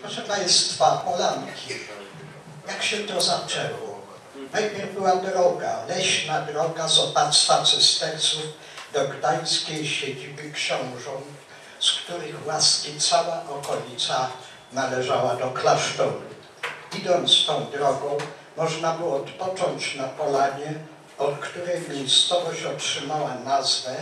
Proszę Państwa, Polanki. Jak się to zaczęło? Najpierw była droga, leśna droga z opactwa cystersów do gdańskiej siedziby książąt, z których łaski cała okolica należała do klasztoru. Idąc tą drogą, można było odpocząć na polanie, od której miejscowość otrzymała nazwę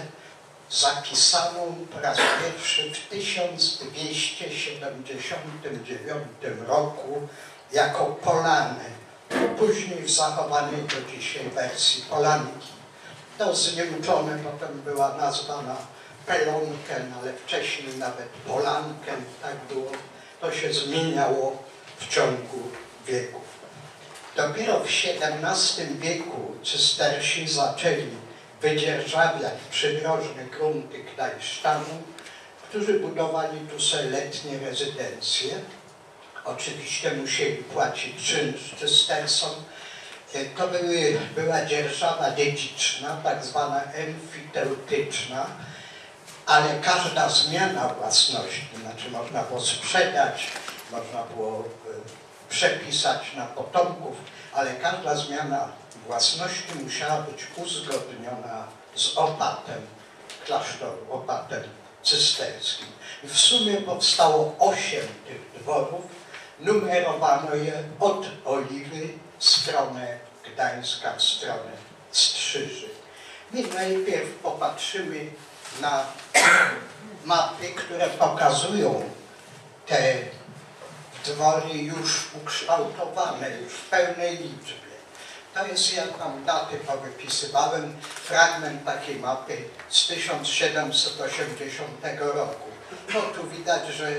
zapisaną po raz pierwszy w 1279 roku jako Polany, później w zachowanej do dzisiaj wersji Polanki. To znieuczone potem była nazwana Pelonken, ale wcześniej nawet Polanken, tak było. To się zmieniało w ciągu wieków. Dopiero w XVII wieku cystersi zaczęli wydzierżawiać przydrożne grunty Gdańszczanu, którzy budowali tu sobie letnie rezydencje. Oczywiście musieli płacić czynsz cystersom. To były, była dzierżawa dziedziczna, tak zwana emfiteutyczna, ale każda zmiana własności, znaczy można było sprzedać, można było przepisać na potomków, ale każda zmiana własności musiała być uzgodniona z opatem klasztoru, opatem cysterskim. I w sumie powstało osiem tych dworów, numerowano je od Oliwy w stronę Gdańska, w stronę Strzyży. My najpierw popatrzymy na mapy, które pokazują te dwory już ukształtowane, już w pełnej liczbie. To ja tam daty powypisywałem, fragment takiej mapy z 1780 roku. No tu widać, że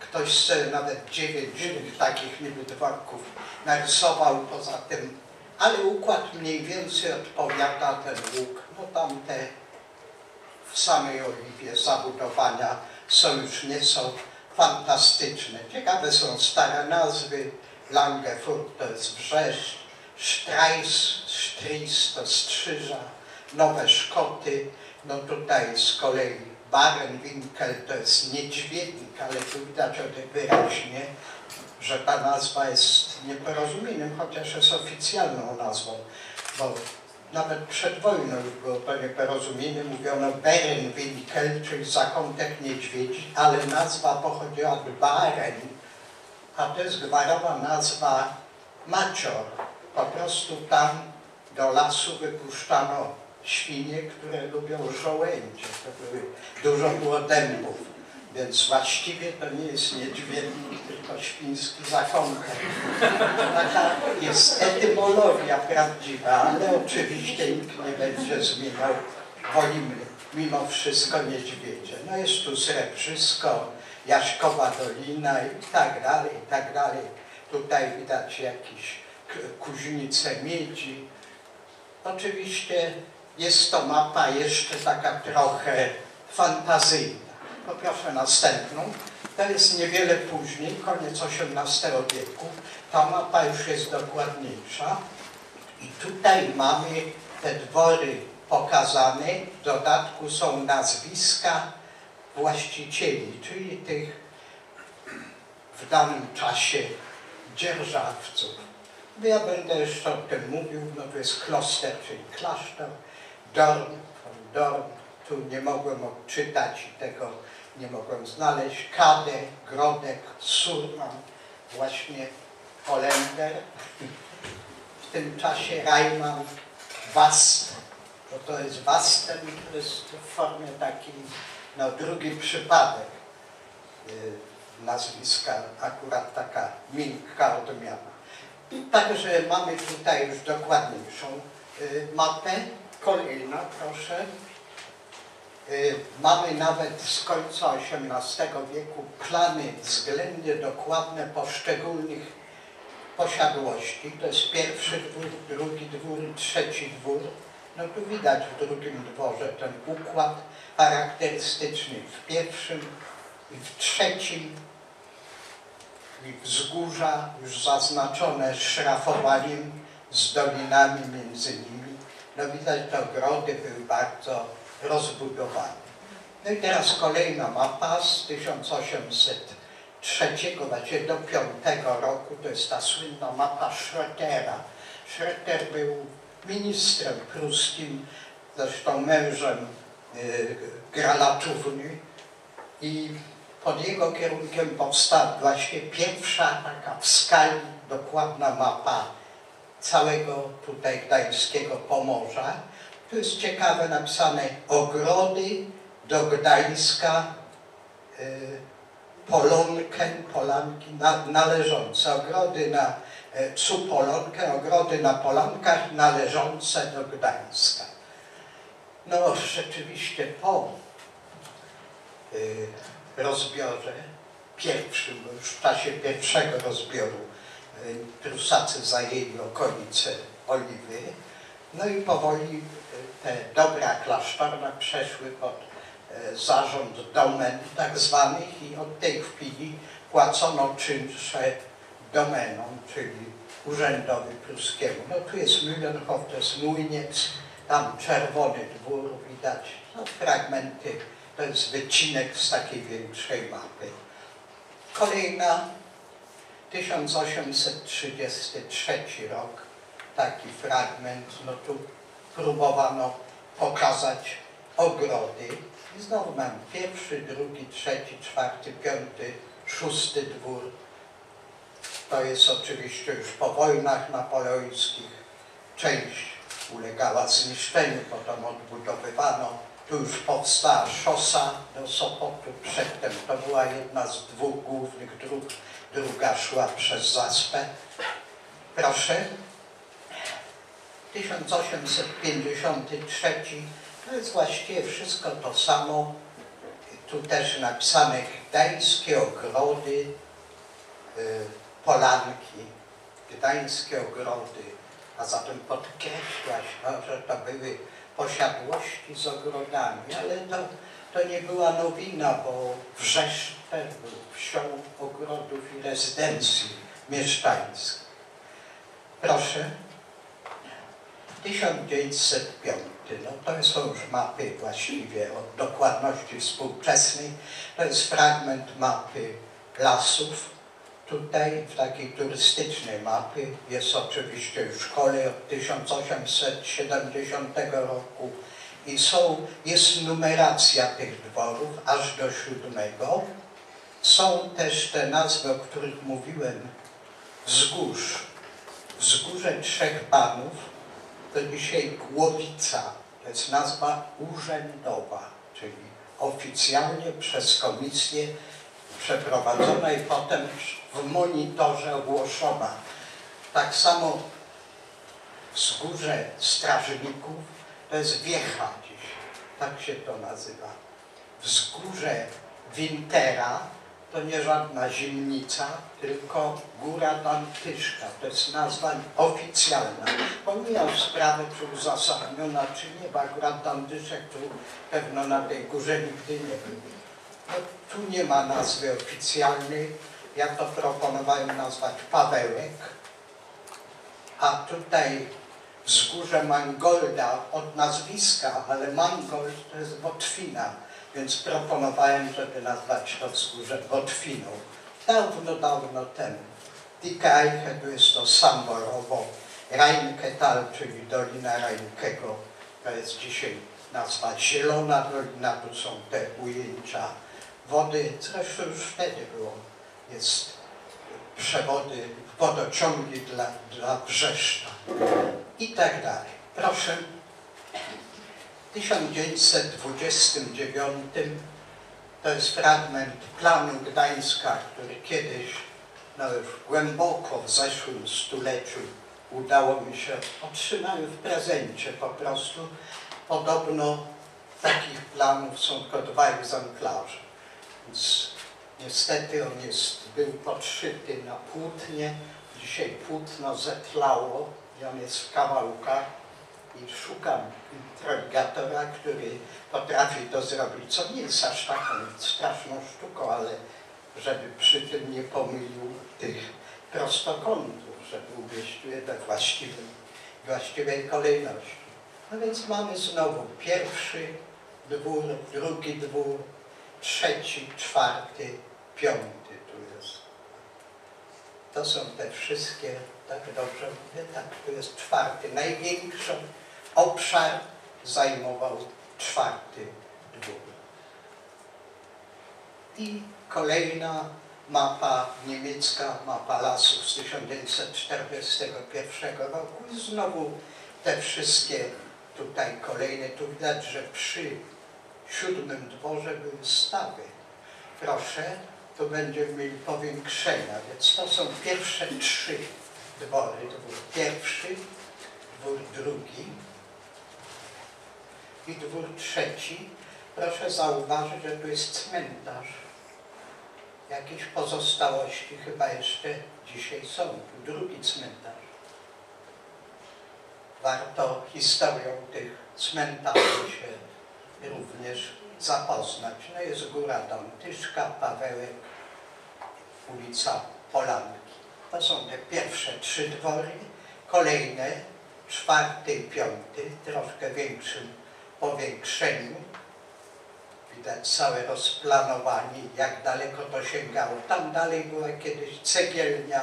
ktoś sobie nawet dziewięć takich niby dworków narysował poza tym, ale układ mniej więcej odpowiada ten łuk. No tam te w samej Oliwie zabudowania są już nieco fantastyczne. Ciekawe są stare nazwy. Langefurt to jest Wrzeszcz, Streis, Stris to Strzyża, Nowe Szkoty. No tutaj z kolei Barenwinkel to jest Niedźwiednik, ale tu widać wyraźnie, że ta nazwa jest nieporozumieniem, chociaż jest oficjalną nazwą, bo nawet przed wojną już było to nieporozumienie, mówiono Berenwinkel, czyli zakątek niedźwiedzi, ale nazwa pochodziła od Baren, a to jest gwarowa nazwa Macior. Po prostu tam do lasu wypuszczano świnie, które lubią żołędzie. To były, dużo było dębów, więc właściwie to nie jest niedźwiednik, tylko świński zakątek. Taka jest etymologia prawdziwa, ale oczywiście nikt nie będzie zmieniał. Wolimy mimo wszystko niedźwiedzie. No jest tu Srebrzysko, Jaśkowa Dolina i tak dalej, i tak dalej. Tutaj widać jakieś kuźnice miedzi. Oczywiście jest to mapa jeszcze taka trochę fantazyjna. Poproszę następną. To jest niewiele później, koniec XVIII wieku. Ta mapa już jest dokładniejsza. I tutaj mamy te dwory pokazane. W dodatku są nazwiska właścicieli, czyli tych w danym czasie dzierżawców. Ja będę jeszcze o tym mówił, no to jest kloster, czyli klasztor, Dorn, von Dorn, tu nie mogłem odczytać tego nie mogłem znaleźć, Kade, Grodek, Surman, właśnie Holender, w tym czasie Reimann, Wast, bo to jest Wasten, to jest w formie takiej, no drugi przypadek y, nazwiska, akurat taka miękka odmiana. Także mamy tutaj już dokładniejszą y, mapę. Kolejna, proszę. Y, mamy nawet z końca XVIII wieku plany względnie dokładne poszczególnych posiadłości. To jest pierwszy dwór, drugi dwór, trzeci dwór. No tu widać w drugim dworze ten układ charakterystyczny. W pierwszym i w trzecim wzgórza już zaznaczone szrafowaniem z dolinami między nimi. No widać, te ogrody były bardzo rozbudowane. No i teraz kolejna mapa z trzeciego, właściwie do piątego roku, to jest ta słynna mapa Schrötera. Schröter był ministrem pruskim, zresztą mężem y, Gralatówny i pod jego kierunkiem powstała właśnie pierwsza taka w skali dokładna mapa całego tutaj gdańskiego Pomorza. Tu jest ciekawe napisane ogrody do Gdańska, y, Polonkę, Polanki na, należące, ogrody na y, ogrody na Polankach należące do Gdańska. No rzeczywiście po y, rozbiorze pierwszym, już w czasie pierwszego rozbioru y, Prusacy zajęli okolice Oliwy, no i powoli y, te dobra klasztorne przeszły pod y, zarząd domen tak zwanych i od tej chwili płacono czynsze domenom, czyli urzędowi pruskiemu. No tu jest Mühlenhof, to jest Młyniec, tam czerwony dwór widać, no fragmenty to jest wycinek z takiej większej mapy. Kolejna 1833 rok, taki fragment, no tu próbowano pokazać ogrody. I znowu mam pierwszy, drugi, trzeci, czwarty, piąty, szósty dwór. To jest oczywiście już po wojnach napoleońskich. Część ulegała zniszczeniu, potem odbudowywano tu już powstała szosa do Sopotu. Przedtem to była jedna z dwóch głównych dróg. Druga szła przez Zaspę. Proszę. 1853 to jest właściwie wszystko to samo. Tu też napisane Gdańskie Ogrody, y, Polanki, Gdańskie Ogrody, a zatem podkreślać, no, że to były posiadłości z ogrodami, ale to, to nie była nowina, bo Wrzeszcz też był wsią ogrodów i rezydencji mieszczańskich. Proszę. 1905. No to są już mapy właściwie o dokładności współczesnej. To jest fragment mapy lasów Tutaj w takiej turystycznej mapy jest oczywiście już kolej od 1870 roku i są, jest numeracja tych dworów aż do siódmego. Są też te nazwy, o których mówiłem, wzgórz. Wzgórze Trzech Panów to dzisiaj Głowica. To jest nazwa urzędowa, czyli oficjalnie przez komisję przeprowadzona i potem w monitorze ogłoszona. Tak samo wzgórze strażników to jest wiecha dziś, tak się to nazywa. Wzgórze Wintera to nie żadna zimnica, tylko Góra Dantyszka. To jest nazwa oficjalna. Pomijam sprawę, czy uzasadniona, czy nie, bo akurat Dantyszek tu pewno na tej górze nigdy nie był. No, tu nie ma nazwy oficjalnej, ja to proponowałem nazwać Pawełek, a tutaj wzgórze Mangolda od nazwiska, ale Mangold to jest Botwina, więc proponowałem, żeby nazwać to wzgórze Botwiną. Dawno, dawno temu. Dikajche to jest to Samborowo, Reinketal, czyli Dolina Reinkego, to jest dzisiaj nazwa Zielona Dolina, tu są te ujęcia wody, zresztą już wtedy było jest przewody, wodociągi dla, dla Brzeszcza i tak dalej. Proszę, w 1929 to jest fragment planu Gdańska, który kiedyś, no już głęboko w zeszłym stuleciu udało mi się, otrzymałem w prezencie po prostu. Podobno takich planów są tylko dwa egzemplarze. Więc Niestety on jest, był podszyty na płótnie. Dzisiaj płótno zetlało i on jest w kawałkach i szukam interrogatora, który potrafi to zrobić, co nie jest aż taką straszną sztuką, ale żeby przy tym nie pomylił tych prostokątów, żeby umieścił je we właściwym, właściwej kolejności. No więc mamy znowu pierwszy dwór, drugi dwór, trzeci, czwarty, piąty tu To są te wszystkie, tak dobrze mówię, tak, to jest czwarty. Największy obszar zajmował czwarty dwór. I kolejna mapa niemiecka, mapa lasów z 1941 roku i znowu te wszystkie tutaj kolejne, tu widać, że przy siódmym dworze były stawy. Proszę, tu będziemy mieli powiększenia, więc to są pierwsze trzy dwory. Dwór pierwszy, dwór drugi i dwór trzeci. Proszę zauważyć, że tu jest cmentarz. Jakieś pozostałości chyba jeszcze dzisiaj są. Tu drugi cmentarz. Warto historią tych cmentarzy się również zapoznać. No jest Góra Dątyszka, Pawełek, ulica Polanki. To są te pierwsze trzy dwory. Kolejne, czwarty i piąty, troszkę większym powiększeniu. Widać całe rozplanowanie, jak daleko to sięgało. Tam dalej była kiedyś cegielnia.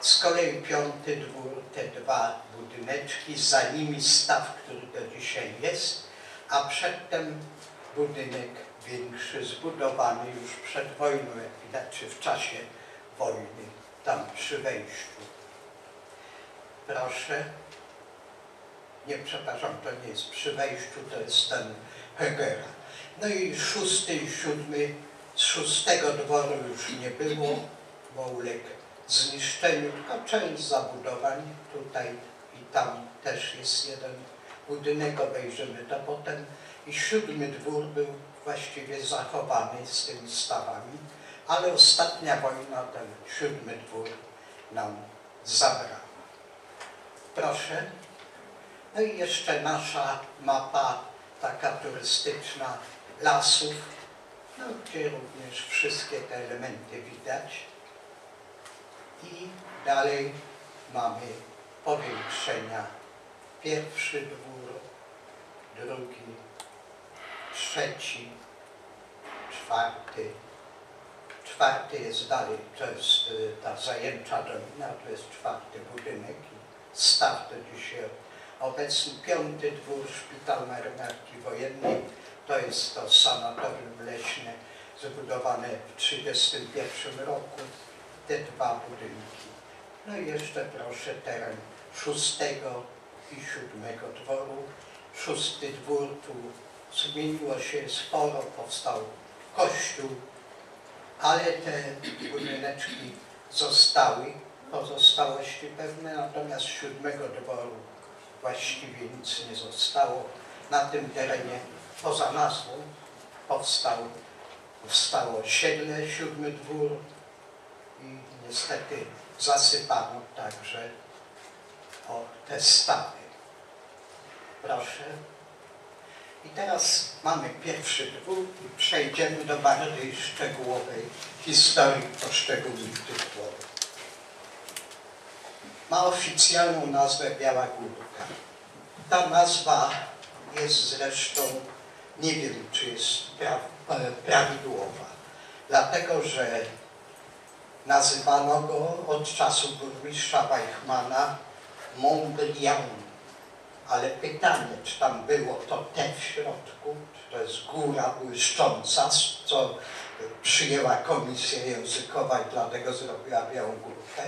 Z kolei piąty dwór, te dwa budyneczki, za nimi staw, który do dzisiaj jest, a przedtem budynek większy, zbudowany już przed wojną, jak widać, czy w czasie wojny, tam przy wejściu. Proszę. Nie, przepraszam, to nie jest przy wejściu, to jest ten Hegera. No i szósty i siódmy, z szóstego dworu już nie było, bo uległ zniszczeniu, tylko część zabudowań tutaj i tam też jest jeden budynek, obejrzymy to potem. I siódmy dwór był właściwie zachowany z tymi stawami, ale ostatnia wojna ten siódmy dwór nam zabrała. Proszę. No i jeszcze nasza mapa taka turystyczna lasów, no, gdzie również wszystkie te elementy widać. I dalej mamy powiększenia. Pierwszy dwór, drugi, trzeci, czwarty. Czwarty jest dalej, to jest y, ta zajęcza dolina, to jest czwarty budynek i staw do dzisiaj obecny. Piąty dwór, szpital marynarki wojennej, to jest to sanatorium leśne zbudowane w 1931 roku. Te dwa budynki. No i jeszcze proszę teren szóstego i siódmego dworu. Szósty dwór tu zmieniło się sporo, powstał kościół, ale te budyneczki zostały, pozostałości pewne, natomiast siódmego dworu właściwie nic nie zostało. Na tym terenie poza nazwą powstał, powstało siedle, siódmy dwór i niestety zasypano także o te stawy. Proszę. I teraz mamy pierwszy dwór i przejdziemy do bardziej szczegółowej historii poszczególnych tych dworów. Ma oficjalną nazwę Biała Górka. Ta nazwa jest zresztą, nie wiem czy jest prawidłowa, dlatego że nazywano go od czasu burmistrza Weichmana Montbelian ale pytanie, czy tam było to te w środku, czy to jest góra błyszcząca, co przyjęła komisja językowa i dlatego zrobiła białą górkę,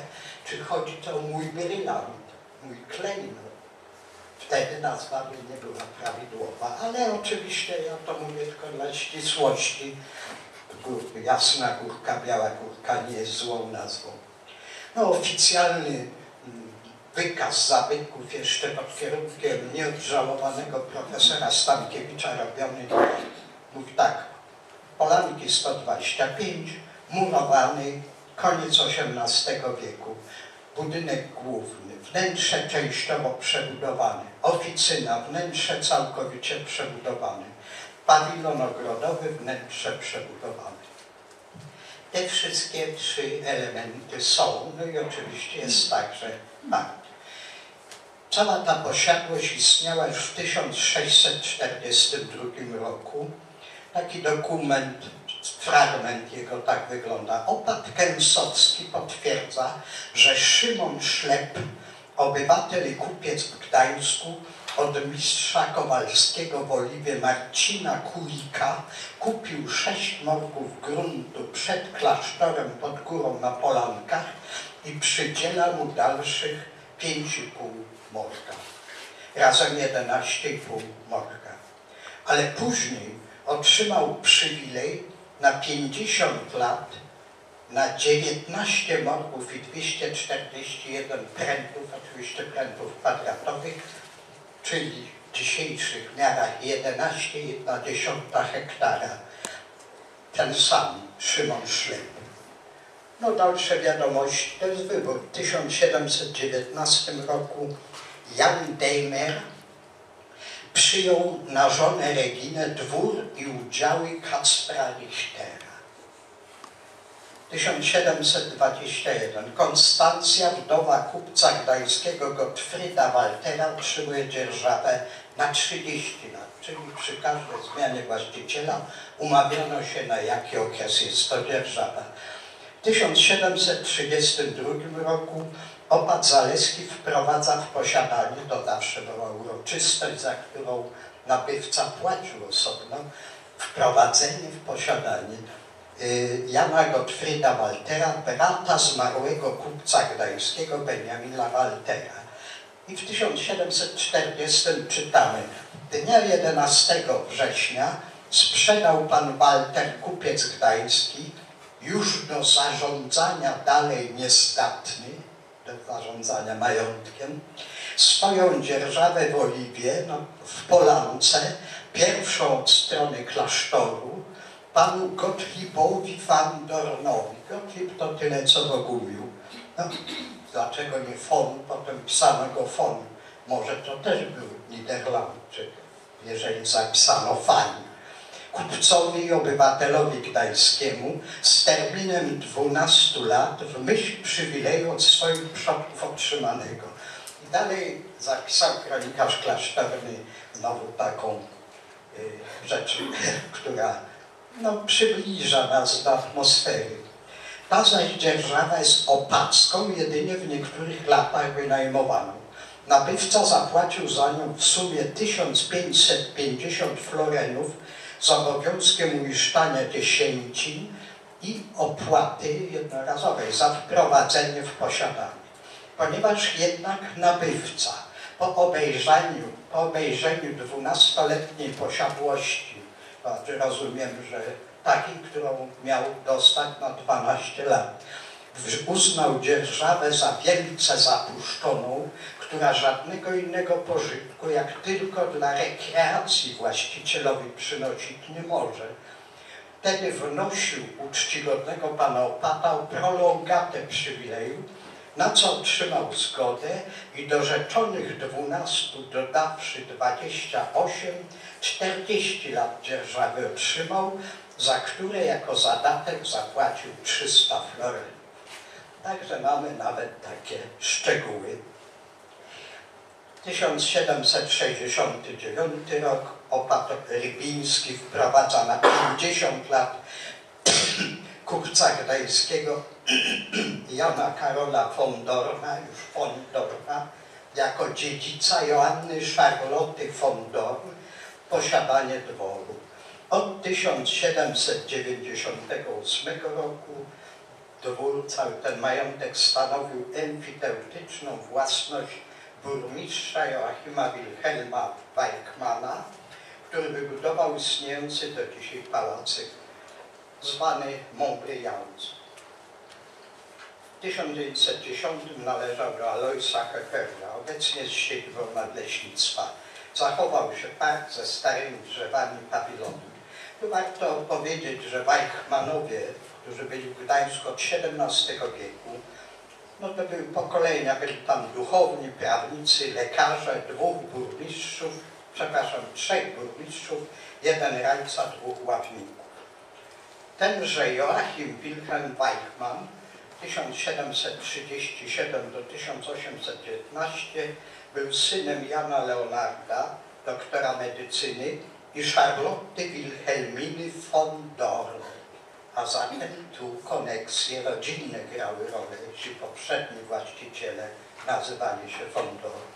czy chodzi to o mój brylant, mój klejnot. Wtedy nazwa nie była prawidłowa, ale oczywiście ja to mówię tylko dla ścisłości. Jasna górka, biała górka nie jest złą nazwą. No oficjalny wykaz zabytków jeszcze pod kierunkiem nieodżałowanego profesora Stankiewicza robiony, mówi tak, Polanki 125, murowany, koniec XVIII wieku, budynek główny, wnętrze częściowo przebudowane, oficyna, wnętrze całkowicie przebudowane, pawilon ogrodowy, wnętrze przebudowane. Te wszystkie trzy elementy są, no i oczywiście jest także bank. Cała ta posiadłość istniała już w 1642 roku. Taki dokument fragment jego tak wygląda. Opat Kęsowski potwierdza, że Szymon Szlep, obywatel i kupiec w Gdańsku, od mistrza Kowalskiego w Oliwie Marcina Kulika kupił sześć morgów gruntu przed klasztorem pod górą na Polankach i przydziela mu dalszych pięć i pół morga. Razem jedenaście,5 morga. Ale później otrzymał przywilej na 50 lat na 19 morgów i 241 prętów, oczywiście prętów kwadratowych, czyli w dzisiejszych miarach 11,1 hektara. Ten sam Szymon Szlep. No dalsze wiadomości, to jest wybór. W 1719 roku Jan Dejmer przyjął na żonę Reginę dwór i udziały Kacpra Richtera. 1721. Konstancja, wdowa kupca gdańskiego Gottfrieda Waltera otrzymuje dzierżawę na 30 lat, czyli przy każdej zmianie właściciela umawiano się na jaki okres jest to dzierżawa. W 1732 roku opat Zaleski wprowadza w posiadanie, to zawsze była uroczystość, za którą nabywca płacił osobno, wprowadzenie w posiadanie Y, Jana Gottfrieda Waltera, brata zmarłego kupca gdańskiego Benjamina Waltera. I w 1740 czytamy, dnia 11 września sprzedał pan Walter, kupiec gdański, już do zarządzania dalej niezdatny, do zarządzania majątkiem, swoją dzierżawę w Oliwie, no, w Polance, pierwszą od strony klasztoru, panu Gottliebowi van Dornowi. Gottlieb to tyle, co Bogumił. No, dlaczego nie von, potem pisano go von. Może to też był Niderlandczyk, jeżeli zapisano fan. Kupcowi i obywatelowi gdańskiemu z terminem 12 lat w myśl przywileju od swoich przodków otrzymanego. I dalej zapisał kronikarz klasztorny znowu taką y, rzecz, która no, przybliża nas do atmosfery. Ta zaś dzierżawa jest opacką jedynie w niektórych latach wynajmowaną. Nabywca zapłacił za nią w sumie 1550 florenów z obowiązkiem uiszczania dziesięci i opłaty jednorazowej za wprowadzenie w posiadanie. Ponieważ jednak nabywca po obejrzeniu, po obejrzeniu dwunastoletniej posiadłości rozumiem, że takiej, którą miał dostać na 12 lat. Uznał dzierżawę za wielce zapuszczoną, która żadnego innego pożytku, jak tylko dla rekreacji właścicielowi przynosić nie może. Wtedy wnosił u czcigodnego pana opata prolongatę przywileju, na co otrzymał zgodę i do rzeczonych dwunastu dodawszy dwadzieścia osiem 40 lat dzierżawy otrzymał, za które jako zadatek zapłacił 300 florenów. Także mamy nawet takie szczegóły. 1769 rok opat rybiński wprowadza na 50 lat kupca gdańskiego Jana Karola von Dorna, już von Dorna, jako dziedzica Joanny Charlotte von Dorn, posiadanie dworu. Od 1798 roku dwór, cały ten majątek stanowił emfiteutyczną własność burmistrza Joachima Wilhelma Weichmana, który wybudował istniejący do dzisiaj pałacyk zwany Montbriand. W 1910 należał do Aloisa Hecherla, obecnie z siedzibą nadleśnictwa zachował się park ze starymi drzewami pawilonu. Tu warto powiedzieć, że Weichmanowie, którzy byli w Gdańsku od XVII wieku, no to były pokolenia, byli tam duchowni, prawnicy, lekarze, dwóch burmistrzów, przepraszam, trzech burmistrzów, jeden rajca, dwóch ławników. Tenże Joachim Wilhelm Weichmann 1737 do 1819 był synem Jana Leonarda, doktora medycyny i Charlotte Wilhelminy von Dorn. A zatem tu koneksje rodzinne grały rolę, jeśli poprzedni właściciele nazywali się Fondowi.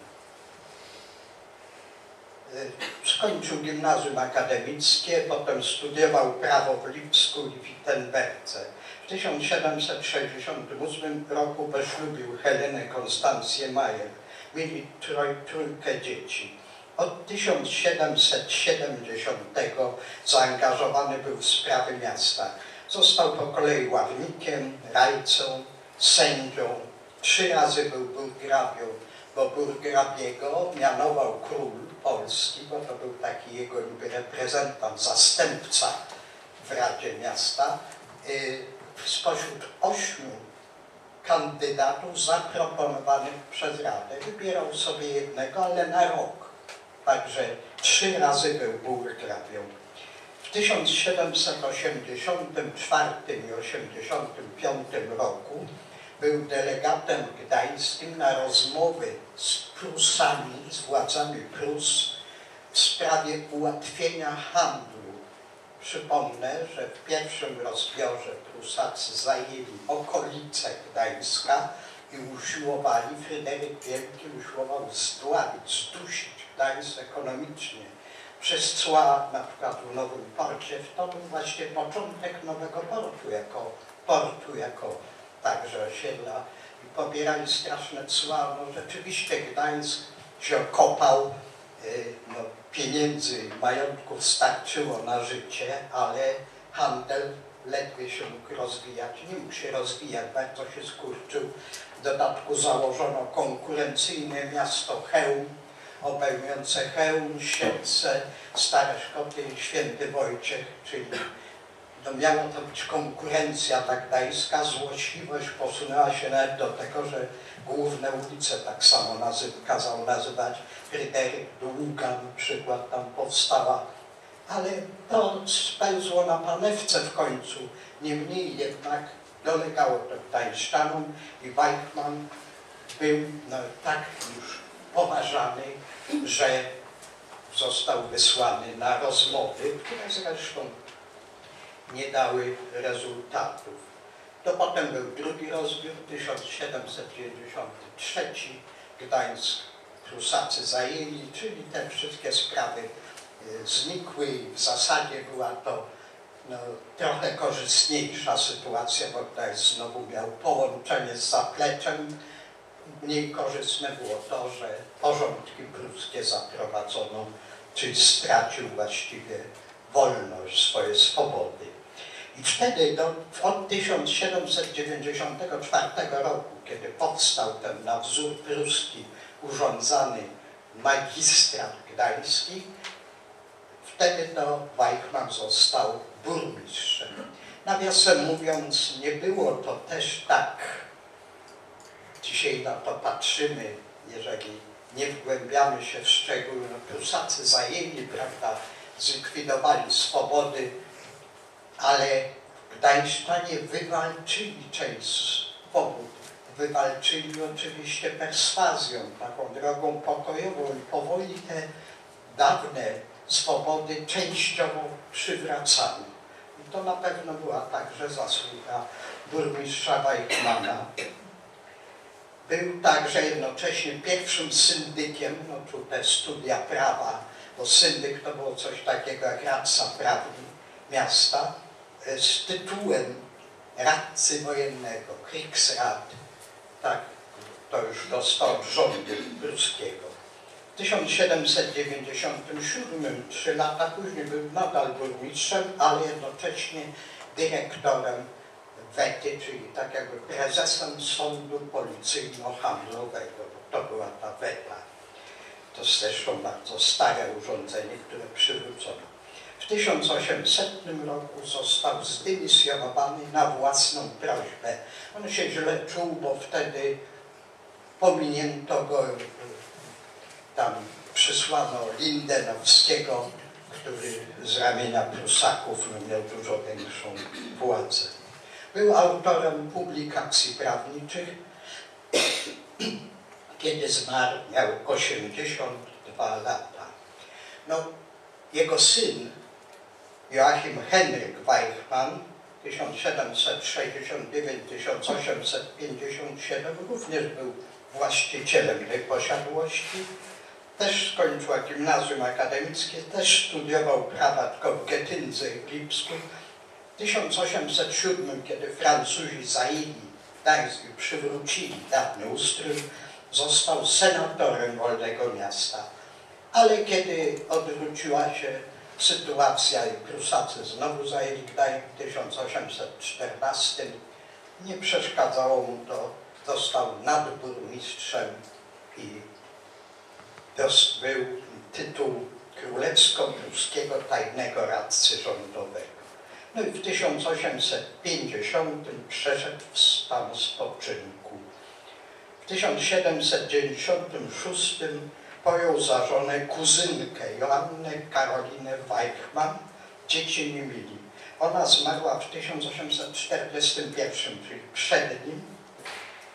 Skończył gimnazjum akademickie, potem studiował prawo w Lipsku i Wittenberce. W 1768 roku poślubił Helenę Konstancję Majer. Mieli troj, trójkę dzieci. Od 1770 zaangażowany był w sprawy miasta. Został po kolei ławnikiem, rajcą, sędzią. Trzy razy był burgrabią, bo burgrabiego mianował król Polski, bo to był taki jego niby reprezentant, zastępca w Radzie Miasta. Y, spośród ośmiu kandydatów zaproponowanych przez Radę wybierał sobie jednego, ale na rok. Także trzy razy był burgrabią. W 1784 i 1785 roku był delegatem gdańskim na rozmowy z Prusami, z władzami Prus w sprawie ułatwienia handlu. Przypomnę, że w pierwszym rozbiorze Prusacy zajęli okolice Gdańska i usiłowali, Fryderyk Wielki usiłował zdławić, zdusić Gdańsk ekonomicznie. Przez cła na przykład w Nowym Porcie, to był właśnie początek nowego portu jako portu, jako także osiedla i pobierali straszne cła. No rzeczywiście Gdańsk się okopał, y, no, pieniędzy, majątków starczyło na życie, ale handel ledwie się mógł rozwijać, nie mógł się rozwijać, bardzo się skurczył. W dodatku założono konkurencyjne miasto Chełm, obejmujące Chełm, Siedlce, Stare Szkoty i Święty Wojciech, czyli no miała to być konkurencja ta gdańska, złośliwość posunęła się nawet do tego, że główne ulice tak samo nazy kazał nazywać. Fryderyk Długa na przykład tam powstała, ale to spełzło na panewce w końcu. Niemniej jednak dolegało to gdańszczanom i Weichmann był no, tak już poważany, że został wysłany na rozmowy, które zresztą nie dały rezultatów. To potem był drugi rozbiór, 1793. Gdańsk Prusacy zajęli, czyli te wszystkie sprawy y, znikły i w zasadzie była to no, trochę korzystniejsza sytuacja, bo Gdańsk znowu miał połączenie z zapleczem. Mniej korzystne było to, że porządki pruskie zaprowadzono, czyli stracił właściwie wolność, swoje swobody. I wtedy do, od 1794 roku, kiedy powstał ten na wzór pruski urządzany magistrat gdański, wtedy to Weichmann został burmistrzem. Nawiasem mówiąc, nie było to też tak, dzisiaj na to patrzymy, jeżeli nie wgłębiamy się w szczegóły, no Prusacy zajęli, prawda, zlikwidowali swobody ale Gdańszczanie wywalczyli część swobód. Wywalczyli oczywiście perswazją, taką drogą pokojową i powoli te dawne swobody częściowo przywracano. I to na pewno była także zasługa burmistrza Weichmana. Był także jednocześnie pierwszym syndykiem, no tu te studia prawa, bo syndyk to było coś takiego jak radca prawny miasta, z tytułem radcy wojennego, Kriegsrat, tak, to już dostał od rządu pruskiego. W 1797, trzy lata później, był nadal burmistrzem, ale jednocześnie dyrektorem Wety, czyli tak jakby prezesem sądu policyjno-handlowego. To była ta Weta. To jest zresztą bardzo stare urządzenie, które przywrócono. W 1800 roku został zdymisjonowany na własną prośbę. On się źle czuł, bo wtedy pominięto go, tam przysłano Lindenowskiego, który z ramienia Prusaków miał dużo większą władzę. Był autorem publikacji prawniczych. Kiedy zmarł, miał 82 lata. No, jego syn Joachim Henryk Weichmann 1769-1857 również był właścicielem tej posiadłości. Też skończył gimnazjum akademickie, też studiował prawa tylko w Getyndze i Lipsku. W 1807, kiedy Francuzi zajęli Gdańsk i przywrócili dawny ustrój, został senatorem Wolnego Miasta. Ale kiedy odwróciła się sytuacja i Prusacy znowu zajęli Gdańsk w 1814, nie przeszkadzało mu to, został nadburmistrzem i był tytuł królewsko-pruskiego tajnego radcy rządowego. No i w 1850 przeszedł w stan spoczynku. W 1796 pojął za żonę kuzynkę Joannę Karolinę Weichmann. Dzieci nie mieli. Ona zmarła w 1841, czyli przed nim.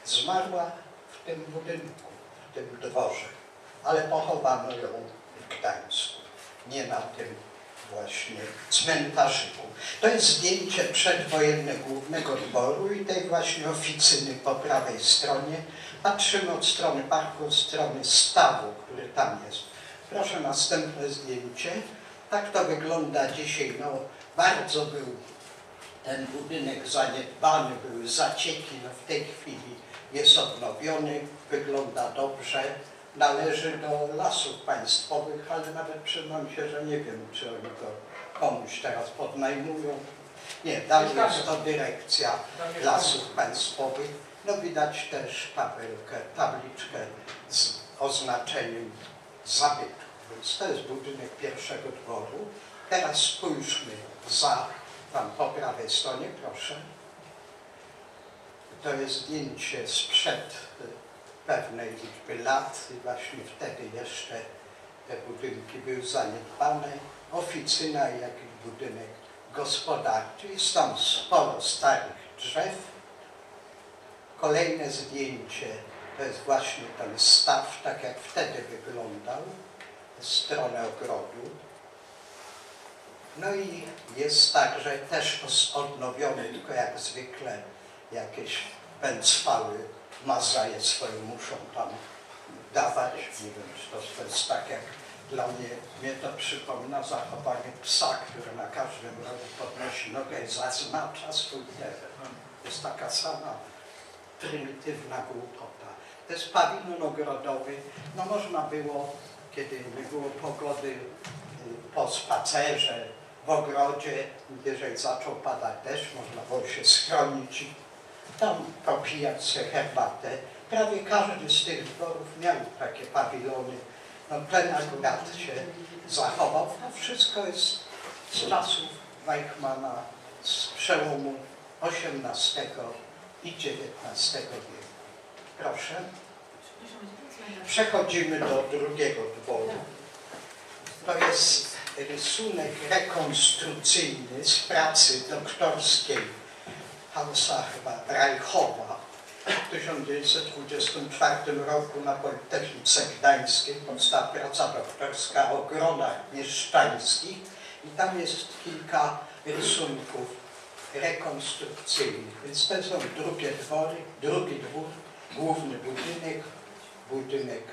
Zmarła w tym budynku, w tym dworze, ale pochowano ją w Gdańsku, nie na tym właśnie cmentarzyku. To jest zdjęcie przedwojenne głównego dworu i tej właśnie oficyny po prawej stronie. Patrzymy od strony parku, od strony stawu, który tam jest. Proszę następne zdjęcie. Tak to wygląda dzisiaj. No, bardzo był ten budynek zaniedbany, były zacieki. No, w tej chwili jest odnowiony, wygląda dobrze. Należy do lasów państwowych, ale nawet przyznam się, że nie wiem, czy oni go komuś teraz podnajmują. Nie, dalej jest to dyrekcja lasów państwowych. No widać też tabelkę, tabliczkę z oznaczeniem zabytku. Więc to jest budynek pierwszego dworu. Teraz spójrzmy za, tam po prawej stronie, proszę. To jest zdjęcie sprzed pewnej liczby lat i właśnie wtedy jeszcze te budynki były zaniedbane. Oficyna, jak i budynek gospodarczy. Jest tam sporo starych drzew. Kolejne zdjęcie to jest właśnie ten staw, tak jak wtedy wyglądał, stronę ogrodu. No i jest także też odnowiony, tylko jak zwykle jakieś pęcwały mazaje swoje muszą tam dawać. Nie wiem, czy to, jest tak jak dla mnie, mnie to przypomina zachowanie psa, który na każdym rogu podnosi nogę i zaznacza swój teren. Jest taka sama prymitywna głupota. To jest pawilon ogrodowy. No można było, kiedy nie było pogody, y, po spacerze w ogrodzie, jeżeli zaczął padać deszcz, można było się schronić tam popijać sobie herbatę. Prawie każdy z tych dworów miał takie pawilony. No ten akurat się zachował, a wszystko jest z czasów Weichmana, z przełomu XVIII i XIX wieku. Proszę. Przechodzimy do drugiego dworu. To jest rysunek rekonstrukcyjny z pracy doktorskiej Hansa chyba Reichowa w 1924 roku na Politechnice Gdańskiej powstała praca doktorska o gronach mieszczańskich. I tam jest kilka rysunków rekonstrukcyjnych. Więc to są drugie dwory, drugi dwór, główny budynek, budynek,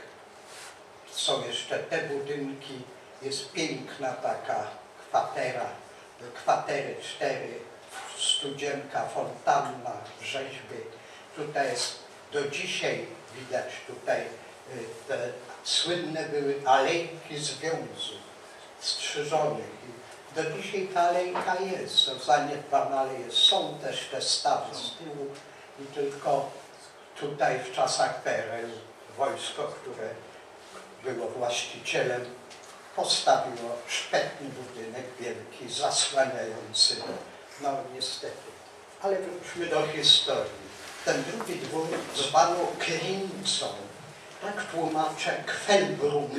są jeszcze te budynki, jest piękna taka kwatera, kwatery cztery, studzienka, fontanna, rzeźby. Tutaj jest, do dzisiaj widać tutaj y, te słynne były alejki związów strzyżonych. Do dzisiaj ta alejka jest, to zaniedbana, ale jest. Są też te stawy z tyłu i tylko tutaj w czasach PRL wojsko, które było właścicielem, postawiło szpetny budynek wielki, zasłaniający no niestety. Ale wróćmy do historii. Ten drugi dwór zwano Krynicą. Tak tłumaczę Kwelbrum.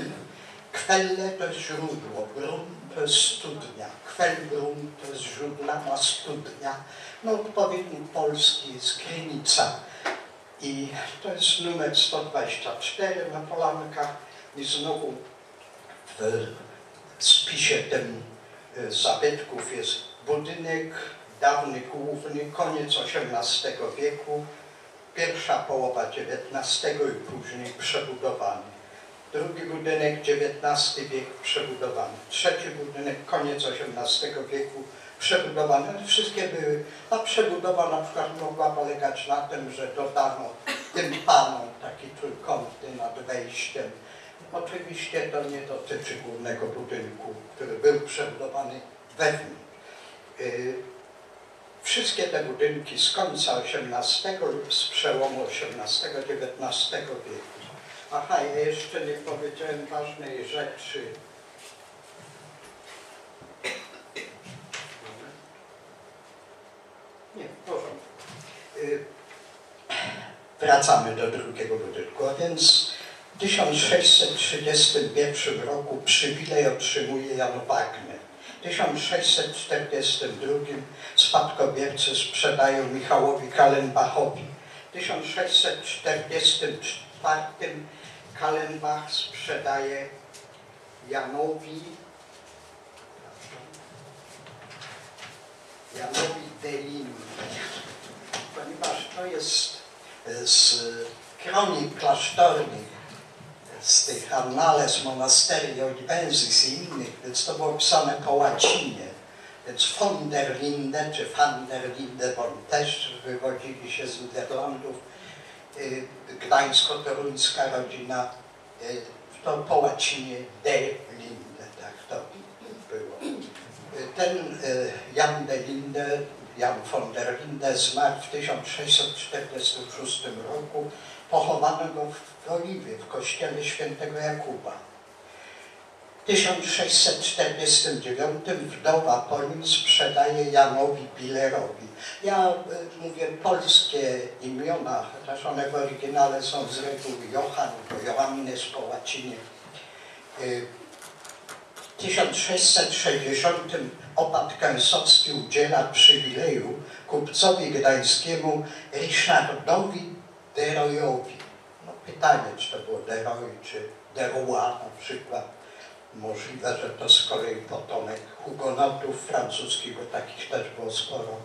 Kwelle to jest źródło, brum to jest studnia. Kwelbrum to jest źródlana studnia. No odpowiednik polski jest Krynica. I to jest numer 124 na Polankach i znowu w spisie tym y, zabytków jest budynek dawny główny, koniec XVIII wieku, pierwsza połowa XIX i później przebudowany. Drugi budynek XIX wiek przebudowany. Trzeci budynek koniec XVIII wieku przebudowany. Wszystkie były, ta przebudowa na przykład mogła polegać na tym, że dodano tym panom taki trójkątny nad wejściem. Oczywiście to nie dotyczy głównego budynku, który był przebudowany wewnątrz. Y, wszystkie te budynki z końca XVIII lub z przełomu XVIII-XIX wieku. Aha, ja jeszcze nie powiedziałem ważnej rzeczy. Nie, porządku. Y, wracamy do drugiego budynku, a więc w 1631 roku przywilej otrzymuje Jan Wagner. W 1642 spadkobiercy sprzedają Michałowi Kalenbachowi. W 1644 Kalenbach sprzedaje Janowi Janowi Delin, ponieważ to jest z kronik klasztornych, z tych Annales Monasterii Olivensis i innych, więc to było pisane po łacinie. Więc von der Linde czy van der Linde, bo też wywodzili się z Niderlandów, y, gdańsko-toruńska rodzina, y, to po łacinie de Linde, tak to było. Y, ten Jan de Linde Jan von der Linde zmarł w 1646 roku. Pochowano go w Oliwie, w kościele świętego Jakuba. W 1649 wdowa po nim sprzedaje Janowi Billerowi. Ja y, mówię polskie imiona, chociaż one w oryginale są z reguły Johann, bo Johannes po łacinie. Y, w 1660 opat Kęsowski udziela przywileju kupcowi gdańskiemu Ryszardowi Deroyowi. No pytanie, czy to było Deroy, czy Deroy na przykład. Możliwe, że to z kolei potomek hugonotów francuskich, bo takich też było sporo.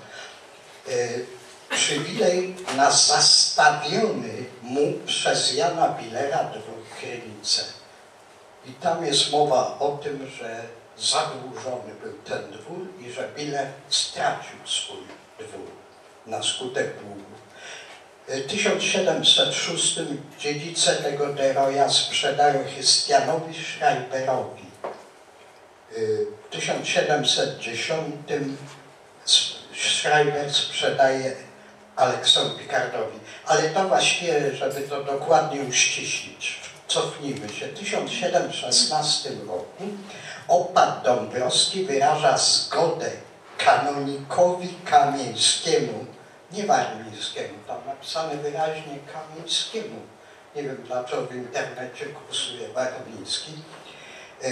E, przywilej na zastawiony mu przez Jana Billera dwóch Krynice. I tam jest mowa o tym, że zadłużony był ten dwór i że Biller stracił swój dwór na skutek długu. W 1706 dziedzice tego Deroja sprzedają Christianowi Schreiberowi. W 1710 Schreiber sprzedaje Aleksowi Picardowi. Ale to właściwie, żeby to dokładnie uściślić, cofnijmy się. W 1716 roku opat Dąbrowski wyraża zgodę kanonikowi Kamieńskiemu, nie Warmińskiemu, tam napisane wyraźnie Kamieńskiemu. Nie wiem dlaczego w internecie kursuje Warmiński. E,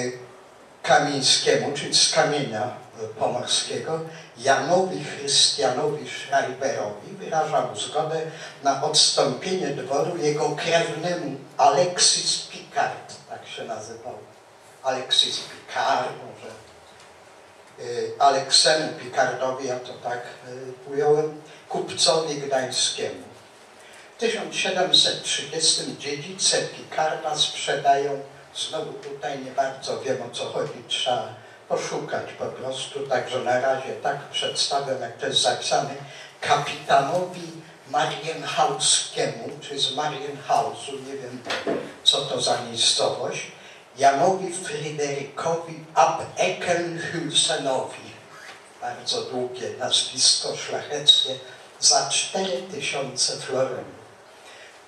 Kamińskiemu, czyli z kamienia pomorskiego, Janowi Chrystianowi Schreiberowi wyraża mu zgodę na odstąpienie dworu jego krewnemu Alexis Picard, tak się nazywał. Alexis Picard, może y, Aleksemu Picardowi, ja to tak y, ująłem, kupcowi gdańskiemu. W 1730 dziedzice Picarda sprzedają, znowu tutaj nie bardzo wiem o co chodzi, trzeba poszukać po prostu, także na razie tak przedstawiam, jak to jest zapisane, kapitanowi Marienhauskiemu, czy z Marienhausu, nie wiem co to za miejscowość, Janowi Fryderykowi ab Eckenhülsenowi, bardzo długie nazwisko szlacheckie, za 4000 florenów.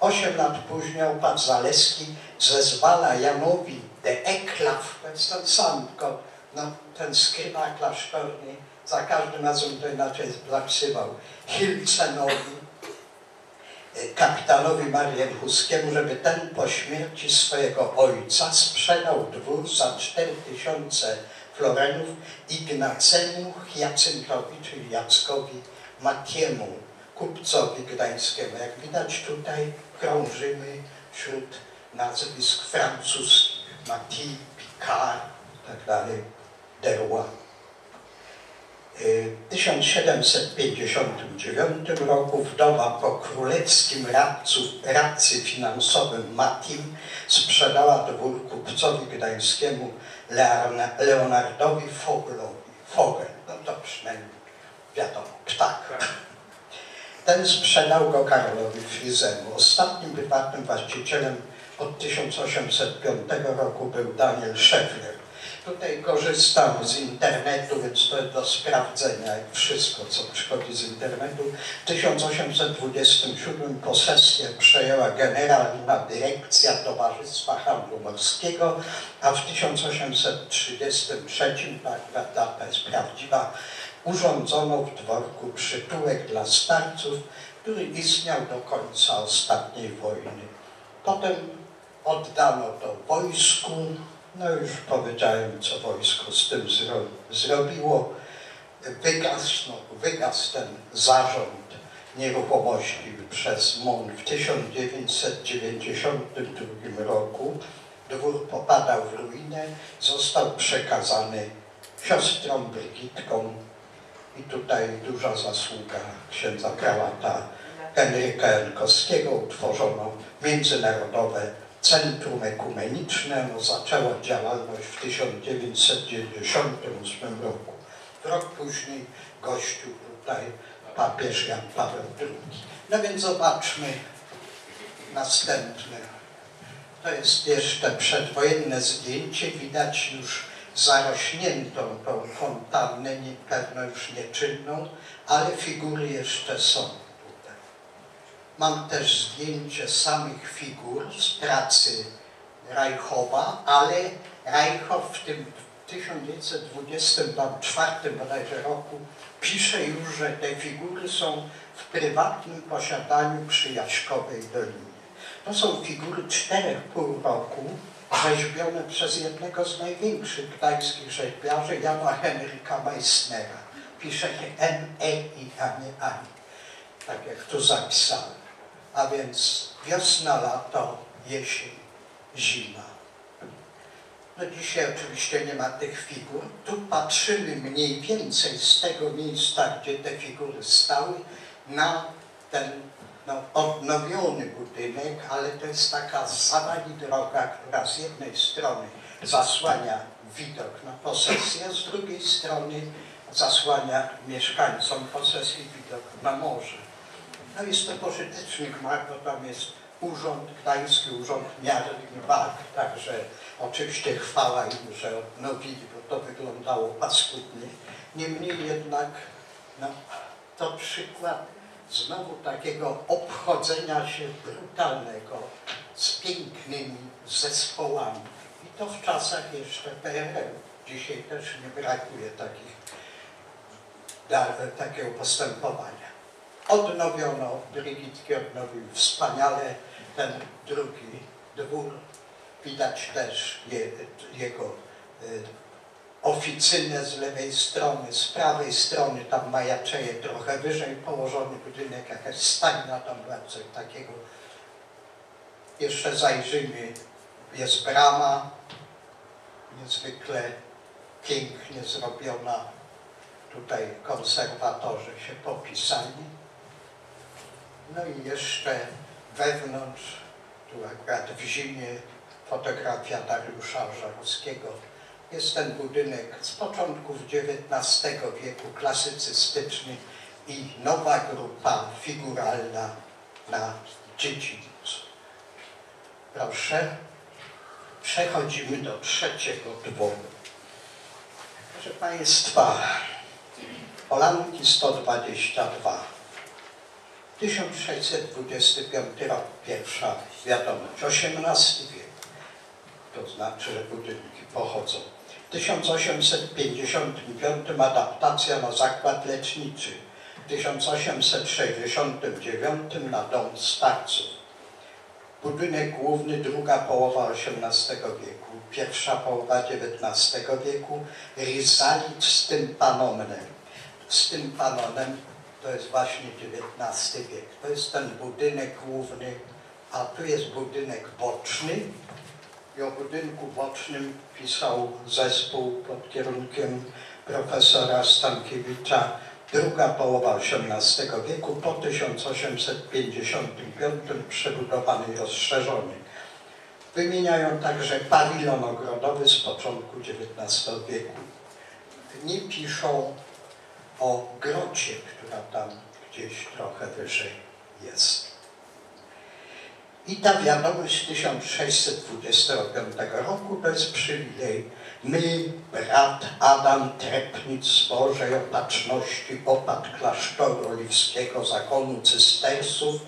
Osiem lat później pan Zaleski zezwala Janowi de Eklaw, to jest ten sam, tylko no, ten skryba klasztorny za każdym razem to inaczej zapisywał Hilcenowi, kapitanowi Marienhuskiemu, żeby ten po śmierci swojego ojca sprzedał dwór za 4000 florenów Ignacemu Jacynkowi, czyli Jackowi Matiemu, kupcowi gdańskiemu. Jak widać tutaj krążymy wśród nazwisk francuskich, Mati, Picard i tak dalej, Deroy. W 1759 roku wdowa po królewskim radcu, radcy finansowym Matim sprzedała dwór kupcowi gdańskiemu Leonardowi Foglowi. Fogel, no to przynajmniej wiadomo, ptak. Ten sprzedał go Karolowi Frizemu. Ostatnim prywatnym właścicielem od 1805 roku był Daniel Scheffler. Tutaj korzystam z internetu, więc to jest do sprawdzenia, jak wszystko, co przychodzi z internetu. W 1827 posesję przejęła Generalna Dyrekcja Towarzystwa Handlu Morskiego, a w 1833, ta data jest prawdziwa, urządzono w dworku przytułek dla starców, który istniał do końca ostatniej wojny. Potem oddano to wojsku, no już powiedziałem, co wojsko z tym zro zrobiło. Wygasł, wygasł ten zarząd nieruchomości przez MON w 1992 roku. Dwór popadał w ruinę, został przekazany siostrom Brygitkom i tutaj duża zasługa księdza prałata Henryka Jankowskiego. Utworzono międzynarodowe Centrum Ekumeniczne. No, zaczęło działalność w 1998 roku. Rok później gościł tutaj papież Jan Paweł II. No więc zobaczmy następne. To jest jeszcze przedwojenne zdjęcie. Widać już zarośniętą tą fontannę, pewno już nieczynną, ale figury jeszcze są tutaj. Mam też zdjęcie samych figur z pracy Reichowa, ale Reichow w tym 1924 bodajże roku pisze już, że te figury są w prywatnym posiadaniu przy Jaśkowej Dolinie. To są figury czterech pół roku, rzeźbione przez jednego z największych gdańskich rzeźbiarzy, Jana Henryka Meissnera. Pisze się M-E-I, a nie Ani, tak jak tu zapisałem. A więc wiosna, lato, jesień, zima. No dzisiaj oczywiście nie ma tych figur. Tu patrzymy mniej więcej z tego miejsca, gdzie te figury stały, na ten no, odnowiony budynek, ale to jest taka zawali droga, która z jednej strony zasłania widok na posesję, z drugiej strony zasłania mieszkańcom posesji widok na morze. No jest to pożyteczny gmach, bo tam jest urząd, Gdański Urząd Miar i Wag, także oczywiście chwała im, że odnowili, bo to wyglądało paskudnie. Niemniej jednak no, to przykład znowu takiego obchodzenia się brutalnego z pięknymi zespołami. I to w czasach jeszcze PRL. Dzisiaj też nie brakuje takich, takiego postępowania. Odnowiono, Brygitki odnowił wspaniale ten drugi dwór. Widać też je, jego y, oficynę z lewej strony, z prawej strony tam majaczeje trochę wyżej położony budynek, jakaś stajna tam była coś takiego. Jeszcze zajrzymy, jest brama, niezwykle pięknie zrobiona. Tutaj konserwatorzy się popisali. No i jeszcze wewnątrz, tu akurat w zimie, fotografia Dariusza Żarowskiego jest ten budynek z początków XIX wieku, klasycystyczny i nowa grupa figuralna na dziedzińcu. Proszę, przechodzimy do trzeciego dworu. Proszę Państwa, Polanki 122, 1625 rok, pierwsza wiadomość, XVIII wiek, to znaczy, że budynki pochodzą 1855 adaptacja na zakład leczniczy, w 1869 na dom starców. Budynek główny, druga połowa XVIII wieku, pierwsza połowa XIX wieku, rizalit z tym panonem. Z tym panonem to jest właśnie XIX wiek. To jest ten budynek główny, a tu jest budynek boczny, i o budynku bocznym pisał zespół pod kierunkiem profesora Stankiewicza druga połowa XVIII wieku po 1855 przebudowany i rozszerzony. Wymieniają także pawilon ogrodowy z początku XIX wieku. Nie piszą o grocie, która tam gdzieś trochę wyżej jest. I ta wiadomość 1625 roku to jest przywilej. My, brat Adam Trepnic z Bożej Opatrzności, opat klasztoru oliwskiego zakonu cystersów,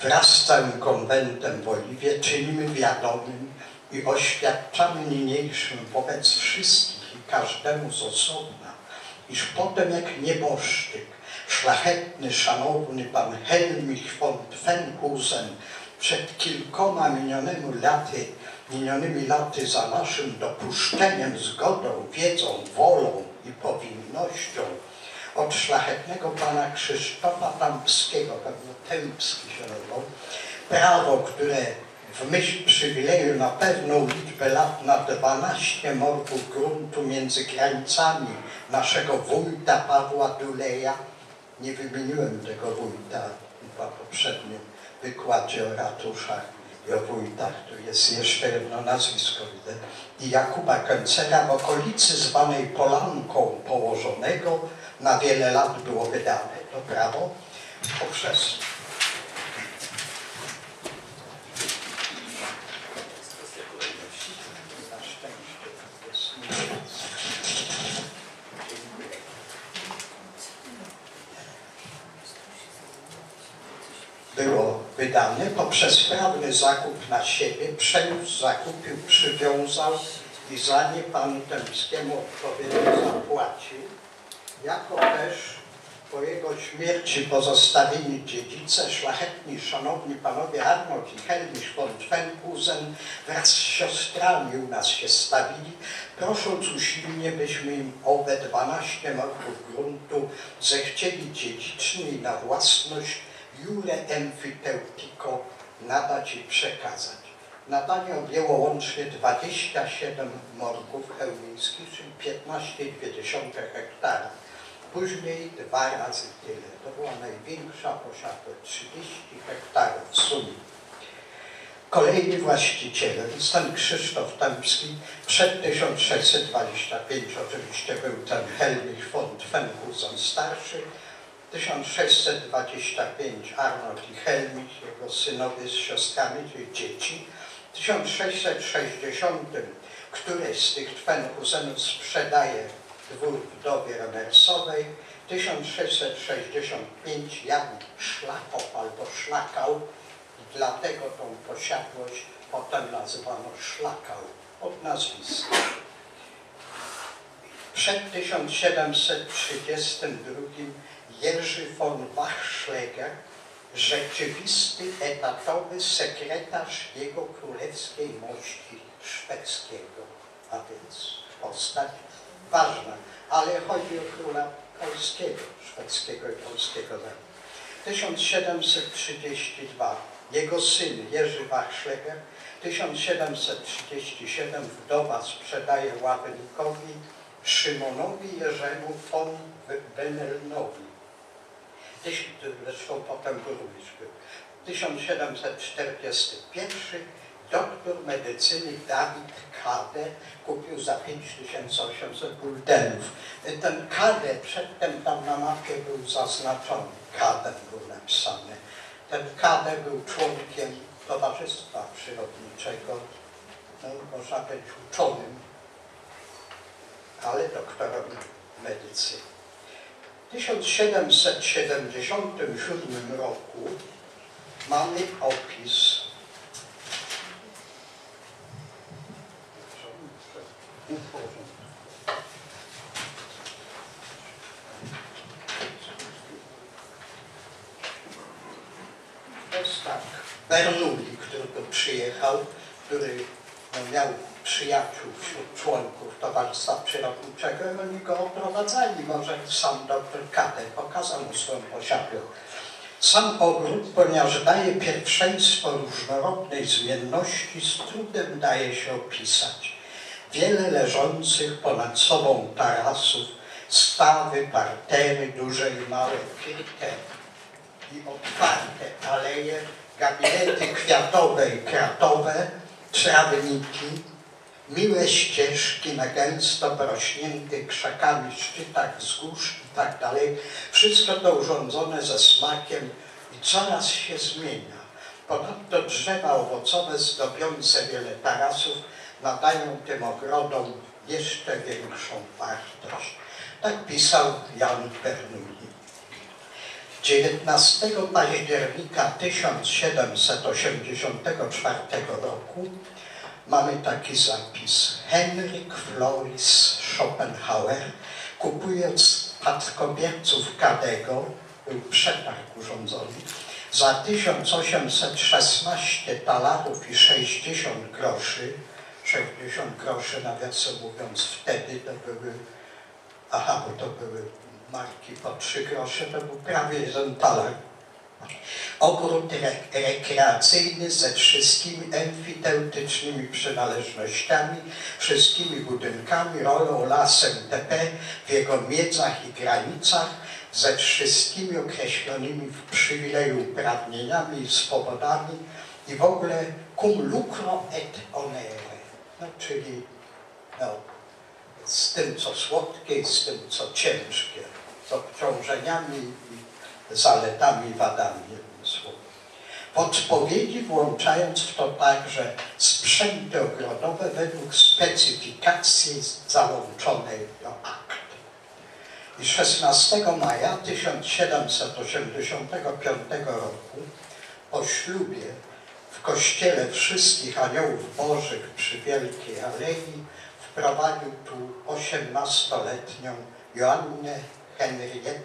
wraz z całym konwentem w Oliwie czynimy wiadomym i oświadczamy niniejszym wobec wszystkich i każdemu z osobna, iż potem jak nieboszczyk szlachetny, szanowny pan Helmich von Fenkusen przed kilkoma minionymi laty, minionymi laty za naszym dopuszczeniem, zgodą, wiedzą, wolą i powinnością. Od szlachetnego pana Krzysztofa Tampskiego, pewno Tempski się prawo, które w myśl przywileju na pewną liczbę lat na 12 morków gruntu między granicami naszego wójta Pawła Duleja nie wymieniłem tego wójta w poprzednim wykładzie o ratuszach i o wójtach. Tu jest jeszcze jedno nazwisko, widzę. I Jakuba Kęcera w okolicy zwanej Polanką położonego na wiele lat było wydane to prawo poprzez było wydane poprzez prawny zakup na siebie, przeniósł, zakupił, przywiązał i za nie panu Tempskiemu odpowiednio zapłacił, jako też po jego śmierci pozostawieni dziedzice, szlachetni, szanowni panowie Arnold i Helmisch von Twenkusen wraz z siostrami u nas się stawili, prosząc usilnie, byśmy im owe 12 morków gruntu zechcieli dziedzicznie i na własność jure emfiteutico nadać i przekazać. Nadanie objęło łącznie 27 morków chełmińskich, czyli 15,2 hektara. Później dwa razy tyle. To była największa posiadłość, 30 hektarów w sumie. Kolejny właściciel, stan Krzysztof Tempski, przed 1625 oczywiście był ten Helmich von Twenhusen starszy, 1625 Arnold i Helmich, jego synowie z siostrami, czyli dzieci. W 1660 któryś z tych Twenhusenów sprzedaje dwór wdowie Remersowej. 1665 Jan Szlakow albo Szlakał, dlatego tą posiadłość potem nazywano Szlakał od nazwiska. Przed 1732 Jerzy von Wachschläger, rzeczywisty etatowy sekretarz jego królewskiej mości szwedzkiego, a więc postać ważna, ale chodzi o króla polskiego, szwedzkiego i polskiego. 1732 jego syn Jerzy Wachschläger, 1737 wdowa sprzedaje Ławnikowi Szymonowi Jerzemu von Benelnowi zresztą potem również był. 1741 doktor medycyny Dawid Kade kupił za 5800 guldenów. Ten Kade przedtem tam na mapie był zaznaczony, Kade był napisany. Ten Kade był członkiem Towarzystwa Przyrodniczego, no, można być uczonym, ale doktorem medycyny. W 1777 roku mamy opis. Jest tak, Bernoulli, który tu przyjechał, który miał przyjaciół wśród członków Towarzystwa Przyrodniczego i oni go oprowadzali. Może sam dr Kade pokazał mu swoją posiadłość. Sam ogród, ponieważ daje pierwszeństwo różnorodnej zmienności, z trudem daje się opisać. wiele leżących ponad sobą tarasów, stawy, partery, duże i małe, kilka i otwarte aleje, gabinety kwiatowe i kratowe, trawniki, miłe ścieżki na gęsto porośniętych krzakami szczytach wzgórz i tak dalej. Wszystko to urządzone ze smakiem i coraz się zmienia. Ponadto drzewa owocowe zdobiące wiele tarasów nadają tym ogrodom jeszcze większą wartość. Tak pisał Jan Bernoulli. 19 października 1784 roku mamy taki zapis. Henryk Floris Schopenhauer, kupując spadkobierców Kadego, był przetarg urządzony, za 1816 talarów i 60 groszy, 60 groszy nawiasem mówiąc wtedy to były, aha, bo to były marki po 3 grosze, to był prawie jeden talar. Ogród re rekreacyjny ze wszystkimi emfiteutycznymi przynależnościami, wszystkimi budynkami, rolą, lasem TP w jego miedzach i granicach, ze wszystkimi określonymi w przywileju uprawnieniami i swobodami i w ogóle cum lucro et onere, no, czyli no, z tym, co słodkie i z tym, co ciężkie, z obciążeniami i zaletami i wadami, jednym słowem. W odpowiedzi włączając w to także sprzęty ogrodowe według specyfikacji załączonej do akt. I 16 maja 1785 roku po ślubie w kościele wszystkich aniołów bożych przy Wielkiej Alei wprowadził tu 18-letnią Joannę Henriette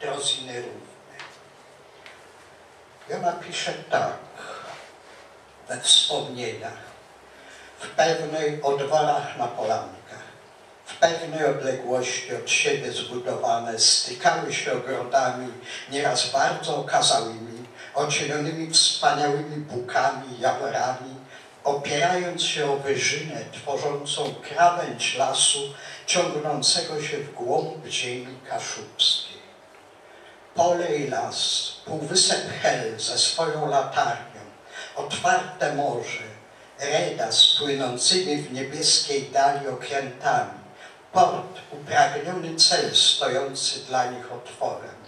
Drozinerówne. I ona pisze tak we wspomnieniach. W pewnej odwalach na polankach, w pewnej odległości od siebie zbudowane, stykały się ogrodami, nieraz bardzo okazałymi, ocienionymi wspaniałymi bukami, jaworami, opierając się o wyżynę tworzącą krawędź lasu ciągnącego się w głąb ziemi kaszubskiej. Pole i las, półwysep Hel ze swoją latarnią, otwarte morze, reda z płynącymi w niebieskiej dali okrętami, port, upragniony cel stojący dla nich otworem,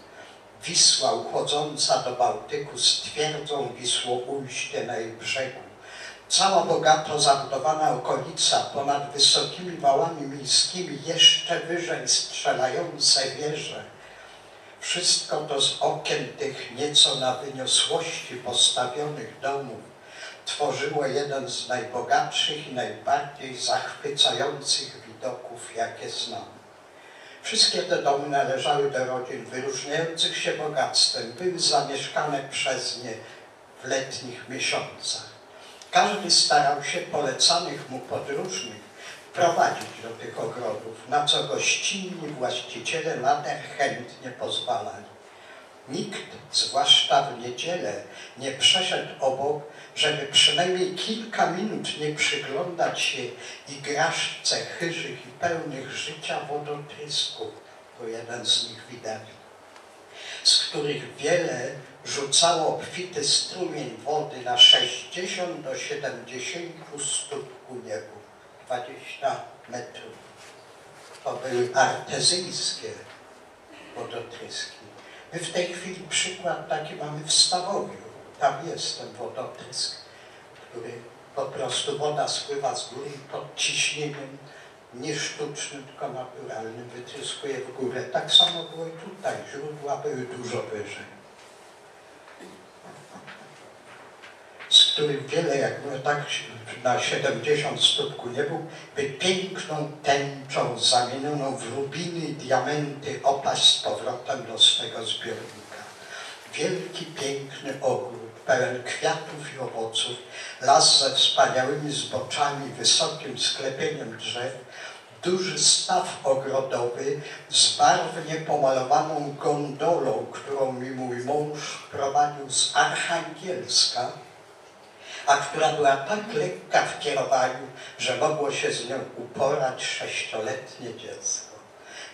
Wisła uchodząca do Bałtyku z twierdzą Wisłoujście na jej brzegu, cała bogato zabudowana okolica ponad wysokimi wałami miejskimi, jeszcze wyżej strzelające wieże. Wszystko to z okien tych nieco na wyniosłości postawionych domów tworzyło jeden z najbogatszych i najbardziej zachwycających widoków, jakie znam. Wszystkie te domy należały do rodzin wyróżniających się bogactwem, były zamieszkane przez nie w letnich miesiącach. Każdy starał się polecanych mu podróżnych prowadzić do tych ogrodów, na co gościnni właściciele nader chętnie pozwalali. Nikt, zwłaszcza w niedzielę, nie przeszedł obok, żeby przynajmniej kilka minut nie przyglądać się igraszce chyżych i pełnych życia wodotrysków, to jeden z nich widać, z których wiele rzucało obfity strumień wody na 60 do 70 stóp ku niebu, 20 metrów. To były artezyjskie wodotryski. My w tej chwili przykład taki mamy w Stawowiu. Tam jest ten wodotrysk, który po prostu woda spływa z góry pod ciśnieniem nie sztucznym, tylko naturalnym, wytryskuje w górę. Tak samo było i tutaj. Źródła były dużo wyżej. Z których wiele, jak mówię, tak na 70 stóp ku niebu, by piękną tęczą zamienioną w rubiny diamenty opaść z powrotem do swego zbiornika. Wielki, piękny ogród, pełen kwiatów i owoców, las ze wspaniałymi zboczami, wysokim sklepieniem drzew, duży staw ogrodowy z barwnie pomalowaną gondolą, którą mi mój mąż prowadził z Archangielska, a która była tak lekka w kierowaniu, że mogło się z nią uporać sześcioletnie dziecko.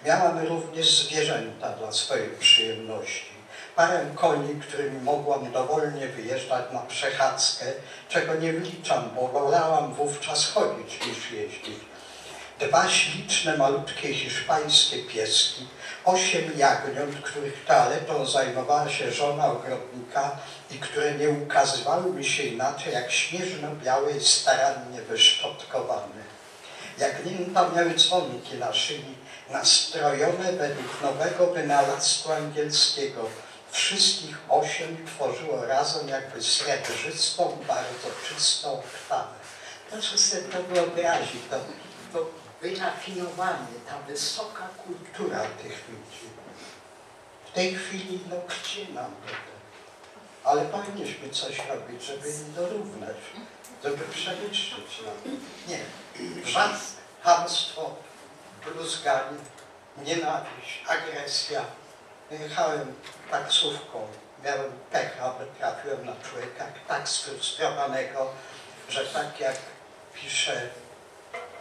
Miałam również zwierzęta dla swojej przyjemności. Parę koni, którymi mogłam dowolnie wyjeżdżać na przechadzkę, czego nie wliczam, bo wolałam wówczas chodzić niż jeździć. Dwa śliczne, malutkie hiszpańskie pieski, osiem jagniąt, których toaletą zajmowała się żona ogrodnika i które nie ukazywały mi się inaczej jak śnieżno-białe i starannie wyszczotkowane. Jagnięta miały dzwonki na szyi, nastrojone według nowego wynalazku angielskiego. Wszystkich osiem tworzyło razem jakby srebrzystą, bardzo czystą oktawę. Proszę sobie to wyobrazić, to, to wyrafinowanie, ta wysoka kultura tych ludzi. W tej chwili, no gdzie nam to? Ale powinniśmy coś robić, żeby im dorównać, żeby przewyższyć nam. Nie, wrzask, hamstwo, bluzganie, nienawiść, agresja. Jechałem taksówką, miałem pecha, bo trafiłem na człowieka tak sfrustrowanego, że tak jak pisze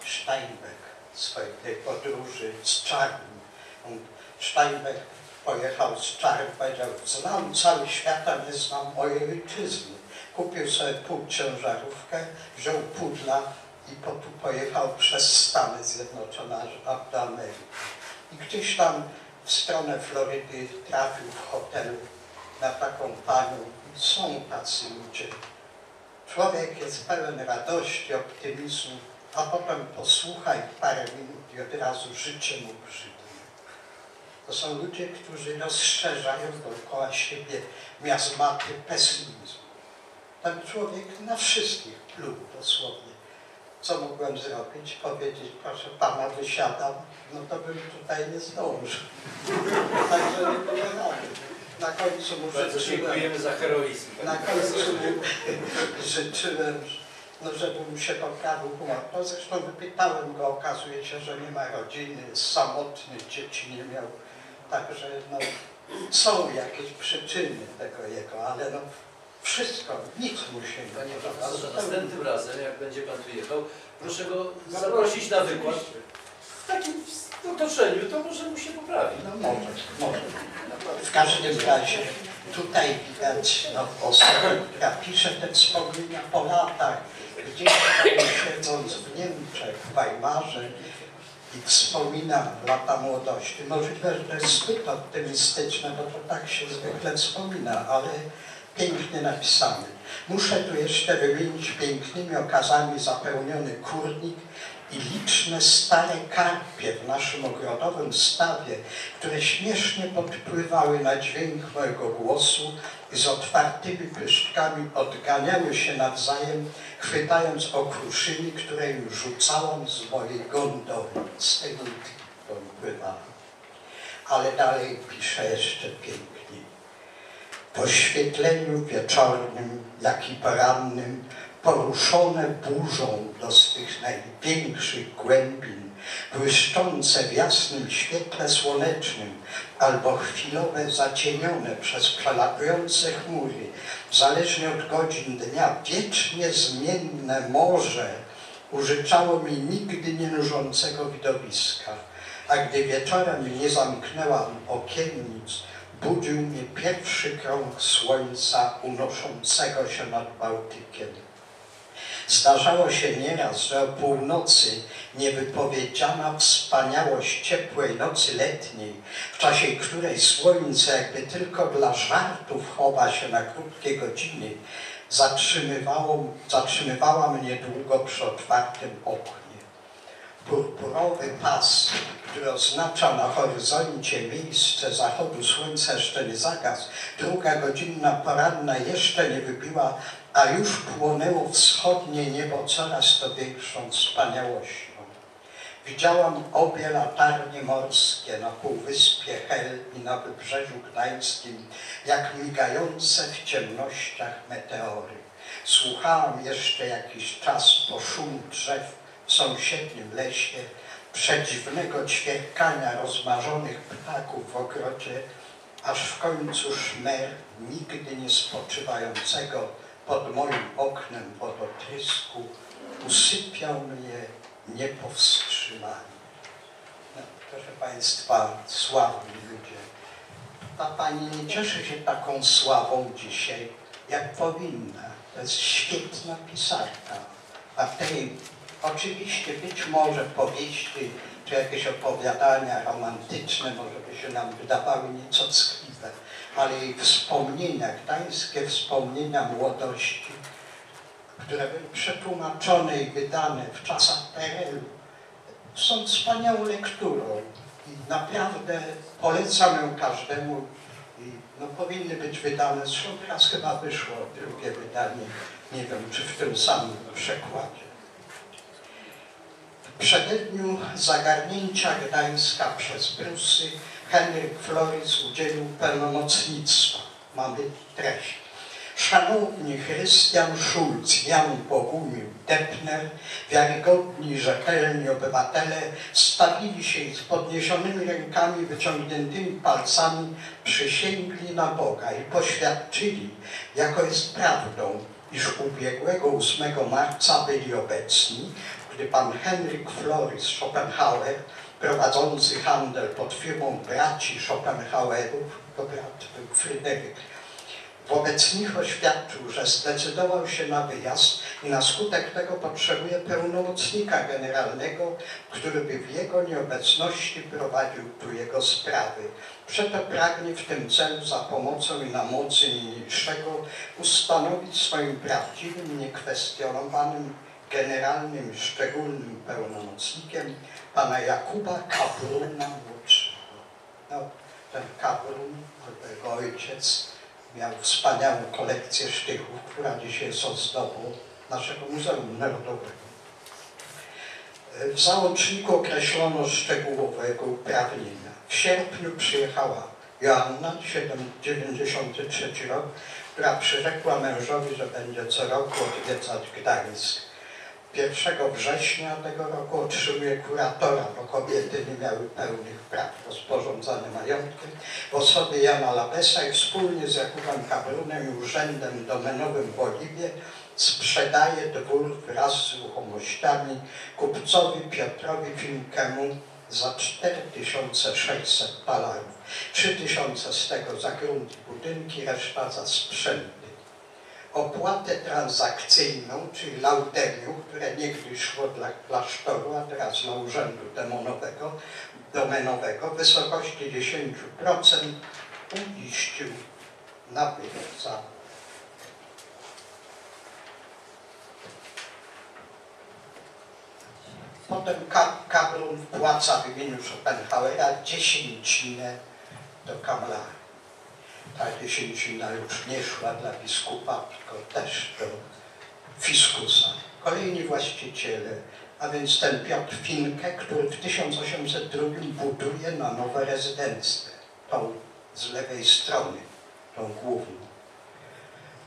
Steinbeck swojej tej podróży z Czarnym. Steinbeck pojechał z Czarnym, powiedział, znam cały świat, a nie znam mojej ojczyzny. Kupił sobie półciężarówkę, wziął pudla i po, pojechał przez Stany Zjednoczone aż do Ameryki. I gdzieś tam w stronę Florydy trafił w hotelu na taką panią. Są tacy ludzie. Człowiek jest pełen radości, optymizmu, a potem posłuchaj parę minut i od razu życie mu brzydnie. To są ludzie, którzy rozszerzają dookoła siebie miazmaty pesymizmu. Ten człowiek na wszystkich pluł dosłownie. Co mogłem zrobić? Powiedzieć, proszę pana, wysiadam, no to bym tutaj nie zdążył. Także nie było rady. Na końcu mu Bardzo życzyłem, dziękujemy za heroizm. na końcu życzyłem, no żeby mu się poprawił humor. No zresztą wypytałem go, okazuje się, że nie ma rodziny, jest samotny, dzieci nie miał. Także no, są jakieś przyczyny tego jego, ale no wszystko, nic mu się nie Panie profesorze, następnym razem, jak będzie Pan tu jechał, proszę go zaprosić na wykład. W takim otoczeniu to może mu się poprawi. No może, może. W każdym razie tutaj widać no, osobę, która pisze te wspomnienia po latach, gdzieś siedząc w Niemczech, w Weimarze i wspomina lata młodości. Możliwe, że to jest zbyt optymistyczne, bo to tak się zwykle wspomina, ale pięknie napisane. Muszę tu jeszcze wymienić pięknymi okazami zapełniony kurnik i liczne stare karpie w naszym ogrodowym stawie, które śmiesznie podpływały na dźwięk mojego głosu i z otwartymi pyszczkami odganiały się nawzajem, chwytając okruszyni, które im rzucałam z mojej gondoly. Z tej pływałam. Ale dalej pisze jeszcze pięknie. W oświetleniu wieczornym, jak i porannym, poruszone burzą do swych największych głębin, błyszczące w jasnym świetle słonecznym, albo chwilowe zacienione przez przelatujące chmury, zależnie od godzin dnia, wiecznie zmienne morze użyczało mi nigdy nie nużącego widowiska. A gdy wieczorem nie zamknęłam okiennic, budził mnie pierwszy krąg słońca unoszącego się nad Bałtykiem. Zdarzało się nieraz, że o północy niewypowiedziana wspaniałość ciepłej nocy letniej, w czasie której słońce jakby tylko dla żartów chowa się na krótkie godziny, zatrzymywało, zatrzymywała mnie długo przy otwartym oknie. Purpurowy pas, który oznacza na horyzoncie miejsce zachodu słońca jeszcze nie zagasł, druga godzinna poranna jeszcze nie wybiła, a już płonęło wschodnie niebo coraz to większą wspaniałością. Widziałam obie latarnie morskie na półwyspie Hel i na wybrzeżu gdańskim, jak migające w ciemnościach meteory. Słuchałam jeszcze jakiś czas po szum drzew w sąsiednim lesie, przedziwnego ćwierkania rozmarzonych ptaków w ogrodzie, aż w końcu szmer nigdy nie spoczywającego pod moim oknem wodotrysku usypiał mnie niepowstrzymanie. No, proszę Państwa, sławni ludzie, ta Pani nie cieszy się taką sławą dzisiaj, jak powinna. To jest świetna pisarka. A tej oczywiście być może powieści czy jakieś opowiadania romantyczne może by się nam wydawały nieco ckliwe, ale jej wspomnienia, gdańskie wspomnienia młodości, które były przetłumaczone i wydane w czasach PRL-u, są wspaniałą lekturą i naprawdę polecam ją każdemu i no, powinny być wydane, zresztą teraz chyba wyszło drugie wydanie, nie wiem czy w tym samym przekładzie. Przededniu zagarnięcia Gdańska przez Prusy Henryk Floris udzielił pełnomocnictwa. Mamy treść. Szanowni Chrystian Schulz, Jan Bogumił, Depner, wiarygodni, rzetelni obywatele stawili się i z podniesionymi rękami, wyciągniętymi palcami przysięgli na Boga i poświadczyli, jako jest prawdą, iż ubiegłego 8 marca byli obecni, gdy pan Henryk Floris Schopenhauer, prowadzący handel pod firmą braci Schopenhauerów, to brat był Fryderyk, wobec nich oświadczył, że zdecydował się na wyjazd i na skutek tego potrzebuje pełnomocnika generalnego, który by w jego nieobecności prowadził tu jego sprawy. Przeto pragnie w tym celu za pomocą i na mocy niniejszego ustanowić swoim prawdziwym, niekwestionowanym generalnym szczególnym pełnomocnikiem pana Jakuba Kabruna młodszego. No, ten Kabrun, jego ojciec, miał wspaniałą kolekcję sztychów, która dzisiaj jest ozdobą naszego Muzeum Narodowego. W załączniku określono szczegółowego uprawnienia. W sierpniu przyjechała Joanna, 93 rok, która przyrzekła mężowi, że będzie co roku odwiedzać Gdańsk. 1 września tego roku otrzymuje kuratora, bo kobiety nie miały pełnych praw rozporządzania majątkiem w osobie Jana Labesa i wspólnie z Jakubem Kabrunem i Urzędem Domenowym w Oliwie sprzedaje dwór wraz z ruchomościami kupcowi Piotrowi Finkemu za 4600 talarów. 3000 z tego za grunt budynki, reszta za sprzęt opłatę transakcyjną, czyli laudemium, które niegdyś szło dla klasztoru, a teraz dla urzędu demonowego, domenowego, w wysokości 10% uiścił nabywca. Potem Kablun wpłaca w imieniu Schopenhauera dziesięcinę do Kamlara ta dziesięcina już nie szła dla biskupa, tylko też do fiskusa. Kolejni właściciele, a więc ten Piotr Finke, który w 1802 buduje na nowe rezydencję, tą z lewej strony, tą główną.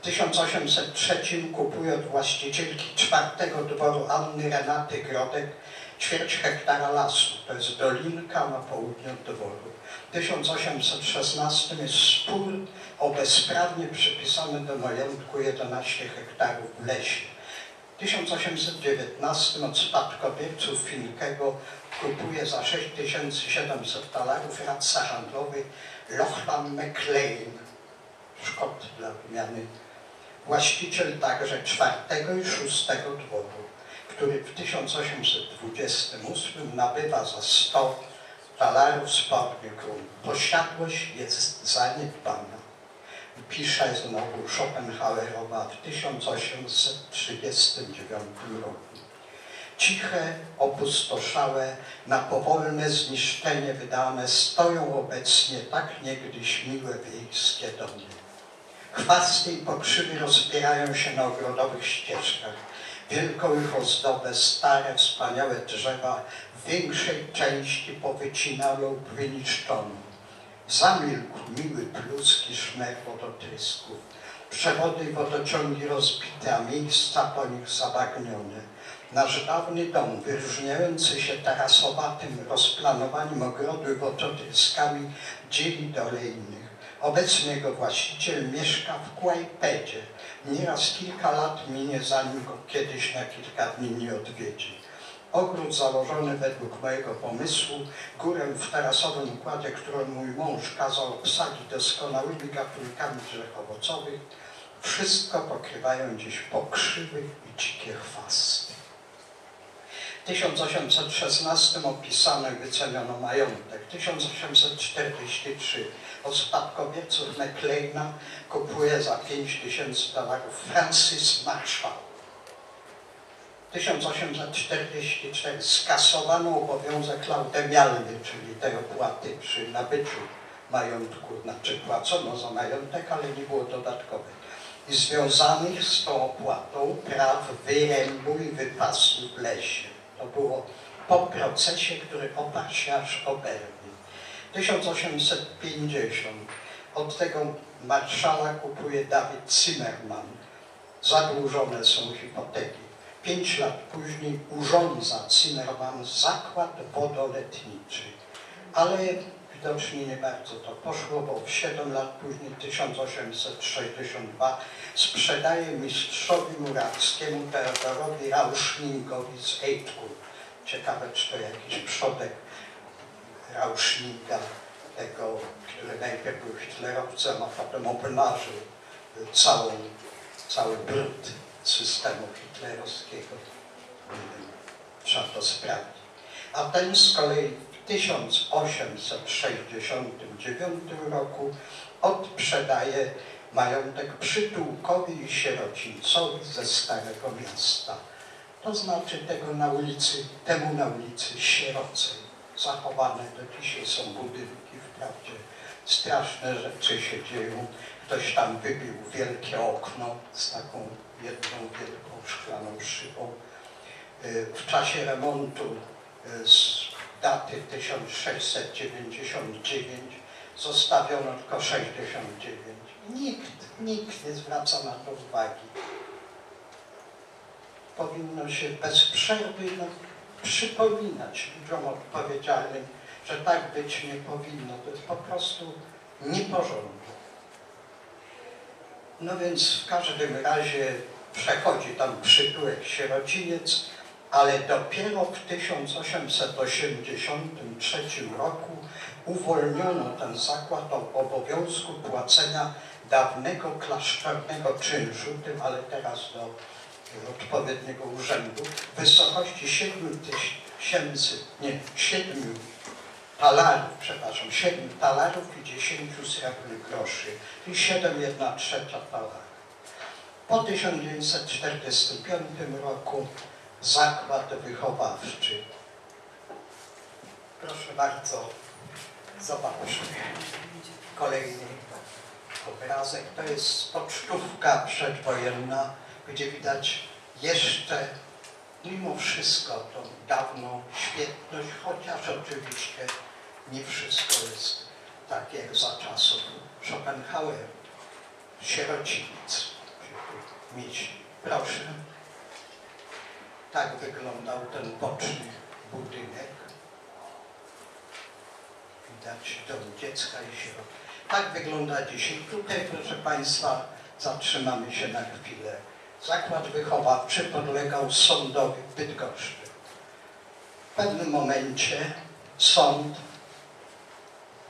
W 1803 kupuje od właścicielki czwartego dworu Anny Renaty Grodek ćwierć hektara lasu. To jest dolinka na południu dworu. 1816 jest spór o bezprawnie przypisane do majątku 11 hektarów w lesie. W 1819 od spadkobierców Finkego kupuje za 6700 talarów radca handlowy Lochlan McLean, Szkot dla wymiany, właściciel także czwartego i szóstego dworu, który w 1828 nabywa za 100 talarów spodni król. Posiadłość jest zaniedbana. Pisze znowu Schopenhauerowa w 1839 roku. Ciche, opustoszałe, na powolne zniszczenie wydane stoją obecnie tak niegdyś miłe wiejskie domy. Chwasty i pokrzywy rozbierają się na ogrodowych ścieżkach. Wielką ich ozdobę stare, wspaniałe drzewa większej części powycinano lub wyniszczono. Zamilkł miły pluski szmer wodotrysków. Przewody i wodociągi rozbite, a miejsca po nich zabagnione. Nasz dawny dom, wyróżniający się tarasowatym rozplanowaniem ogrodu wodotryskami, dzieli do innych. Obecnie jego właściciel mieszka w Kłajpedzie, Nieraz kilka lat minie, zanim go kiedyś na kilka dni nie odwiedzi. Ogród założony według mojego pomysłu, górę w tarasowym układzie, którą mój mąż kazał obsadzić doskonałymi gatunkami drzew owocowych, wszystko pokrywają dziś pokrzywy i dzikie chwasty. W 1816 opisano i wyceniono majątek. 1843 od spadkobierców McLeana kupuje za 5 tysięcy dolarów Francis Marshall. 1844 skasowano obowiązek laudemialny, czyli tej opłaty przy nabyciu majątku, znaczy płacono za majątek, ale nie było dodatkowej. I związanych z tą opłatą praw wyrębu i wypasu w lesie. To było po procesie, który oparł się aż o Berlin. 1850 od tego marszala kupuje Dawid Zimmerman. Zadłużone są hipoteki. Pięć lat później urządza Zimmerman zakład wodoletniczy. Ale widocznie nie bardzo to poszło, bo w 7 lat później, 1862, sprzedaje mistrzowi murarskiemu Teodorowi Rauschningowi z Ejdku. Ciekawe, czy to jakiś przodek Rauschninga, tego, który najpierw był hitlerowcem, a potem obnażył całą, cały brud systemu hitlerowskiego. To sprawdzić. A ten z kolei w 1869 roku odprzedaje majątek przytułkowi i sierocińcowi ze Starego Miasta. To znaczy tego na ulicy, temu na ulicy Sierocej. Zachowane do dzisiaj są budynki, wprawdzie straszne rzeczy się dzieją. Ktoś tam wybił wielkie okno z taką jedną wielką szklaną szybą. W czasie remontu z daty 1699 zostawiono tylko 69. Nikt, nikt nie zwraca na to uwagi. Powinno się bez przerwy no, przypominać ludziom odpowiedzialnym, że tak być nie powinno. To jest po prostu nieporządne. No więc w każdym razie przechodzi tam przytułek sierociniec, ale dopiero w 1883 roku uwolniono ten zakład od obowiązku płacenia dawnego klasztornego czynszu, tym ale teraz do odpowiedniego urzędu, w wysokości 7 tysięcy, nie, 7 talarów, przepraszam, 7 talarów i 10 srebrnych groszy, czyli 7 1 trzecia talara. Po 1945 roku zakład wychowawczy. Proszę bardzo, zobaczmy kolejny obrazek. To jest pocztówka przedwojenna, gdzie widać jeszcze mimo wszystko tą dawną świetność, chociaż oczywiście nie wszystko jest tak jak za czasów Schopenhauer, sierociniec. Mieć, proszę. Tak wyglądał ten boczny budynek. Widać dom dziecka i sierot. Tak wygląda dzisiaj. Tutaj, proszę Państwa, zatrzymamy się na chwilę. Zakład wychowawczy podlegał sądowi w Bydgoszczy. W pewnym momencie sąd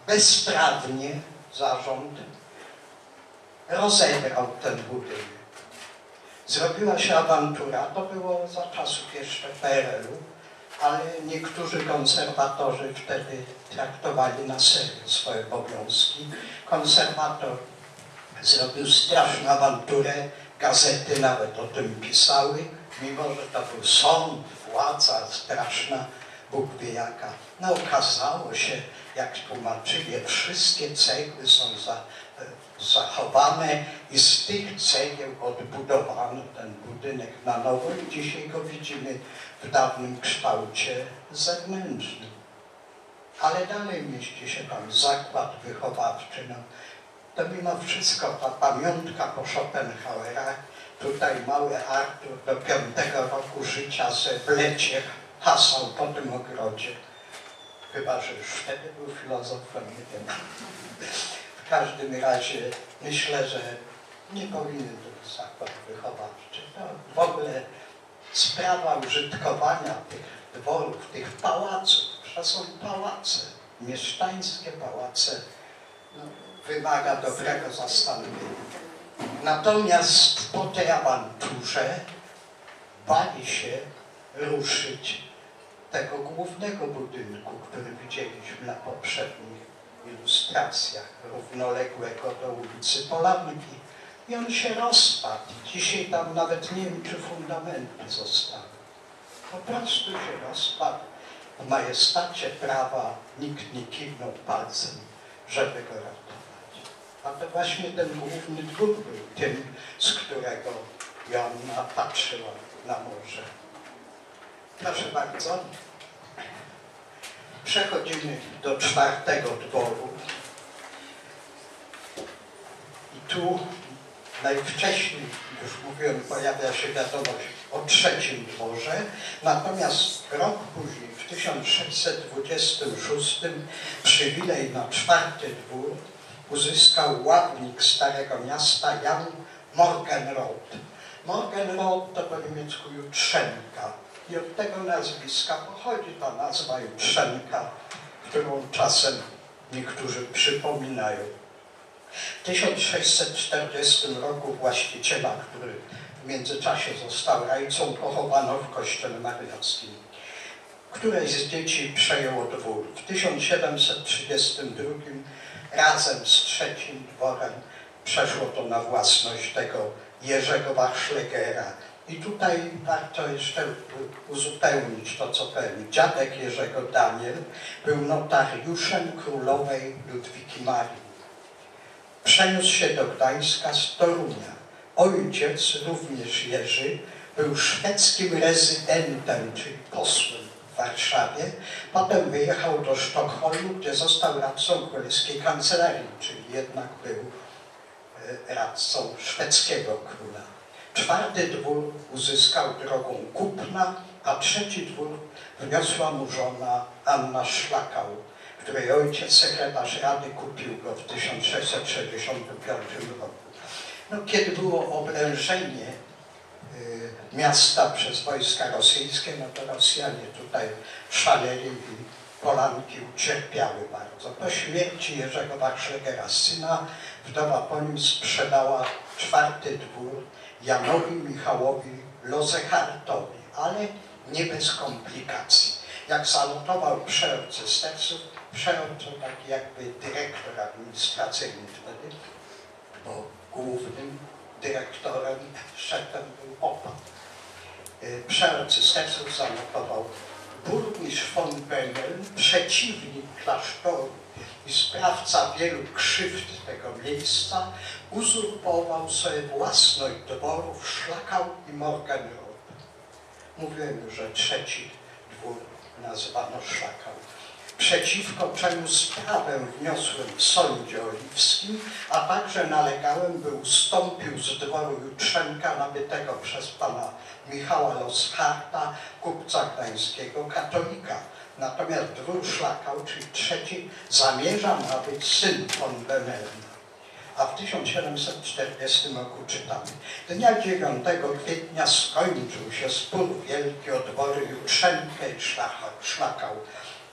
bezprawnie, zarząd, rozebrał ten budynek. Zrobiła się awantura, to było za czasów jeszcze PRL-u, ale niektórzy konserwatorzy wtedy traktowali na serio swoje obowiązki. Konserwator zrobił straszną awanturę, gazety nawet o tym pisały, mimo że to był sąd, władza straszna, Bóg wie jaka. No okazało się, jak tłumaczyli, wszystkie cegły są za, zachowane i z tych cegieł odbudowano ten budynek na nowo i dzisiaj go widzimy w dawnym kształcie zewnętrznym. Ale dalej mieści się tam zakład wychowawczy. No, to mimo wszystko ta pamiątka po Schopenhauerach, tutaj mały Artur do piątego roku życia se w lecie hasał po tym ogrodzie. Chyba, że już wtedy był filozofem, nie wiem. Każdym razie myślę, że nie powinien być zakład wychowawczy. To w ogóle sprawa użytkowania tych dworów, tych pałaców, to są pałace, mieszczańskie pałace, no, wymaga dobrego zastanowienia. Natomiast po tej awanturze bali się ruszyć tego głównego budynku, który widzieliśmy na poprzednich ilustracjach, równoległego do ulicy Polanki. I on się rozpadł. Dzisiaj tam nawet nie wiem, czy fundamenty zostały. Po prostu się rozpadł. W majestacie prawa nikt nie kiwnął palcem, żeby go ratować. A to właśnie ten główny dwór był tym, z którego Joanna patrzyła na morze. Proszę bardzo. Przechodzimy do czwartego dworu. I tu najwcześniej, już mówiłem, pojawia się wiadomość o trzecim dworze, natomiast rok później, w 1626, przywilej na czwarty dwór uzyskał ławnik Starego Miasta Jan Morgenroth. Morgenroth to po niemiecku Jutrzenka i od tego nazwiska pochodzi ta nazwa Jutrzenka, którą czasem niektórzy przypominają. W 1640 roku właściciela, który w międzyczasie został rajcą, pochowano w kościele mariackim. Któreś z dzieci przejęło dwór. W 1732 razem z trzecim dworem przeszło to na własność tego Jerzego Bachschlegera. I tutaj warto jeszcze uzupełnić to, co powiem. Dziadek Jerzego Daniel był notariuszem królowej Ludwiki Marii. Przeniósł się do Gdańska z Torunia. Ojciec, również Jerzy, był szwedzkim rezydentem, czyli posłem w Warszawie. Potem wyjechał do Sztokholmu, gdzie został radcą królewskiej kancelarii, czyli jednak był e, radcą szwedzkiego króla. Czwarty dwór uzyskał drogą kupna, a trzeci dwór wniosła mu żona Anna Szlakał, której ojciec, sekretarz rady, kupił go w 1665 roku. No, kiedy było oblężenie y, miasta przez wojska rosyjskie, no to Rosjanie tutaj szaleli i Polanki ucierpiały bardzo. Po śmierci Jerzego Bachschlegera, syna, wdowa po nim sprzedała czwarty dwór Janowi Michałowi Lozechartowi, ale nie bez komplikacji. Jak zanotował przełom cystersów, przełom to taki jakby dyrektor administracyjny wtedy, bo głównym dyrektorem, szefem był opat. Y, przełom cystersów zanotował burmistrz von Bemmel, przeciwnik klasztoru i sprawca wielu krzywd tego miejsca, uzurpował sobie własność dworów Szlakał i Morgenroth. Mówiłem że trzeci dwór nazywano Szlakał. Przeciwko czemu sprawę wniosłem w sądzie oliwskim, a także nalegałem, by ustąpił z dworu Jutrzenka nabytego przez pana Michała Loscharta, kupca gdańskiego, katolika. Natomiast dwór Szlakał, czyli trzeci, zamierza nabyć syn von Bemelna a w 1740 roku czytamy. Dnia 9 kwietnia skończył się spór wielki o dwory Jutrzenkę i Szlakał.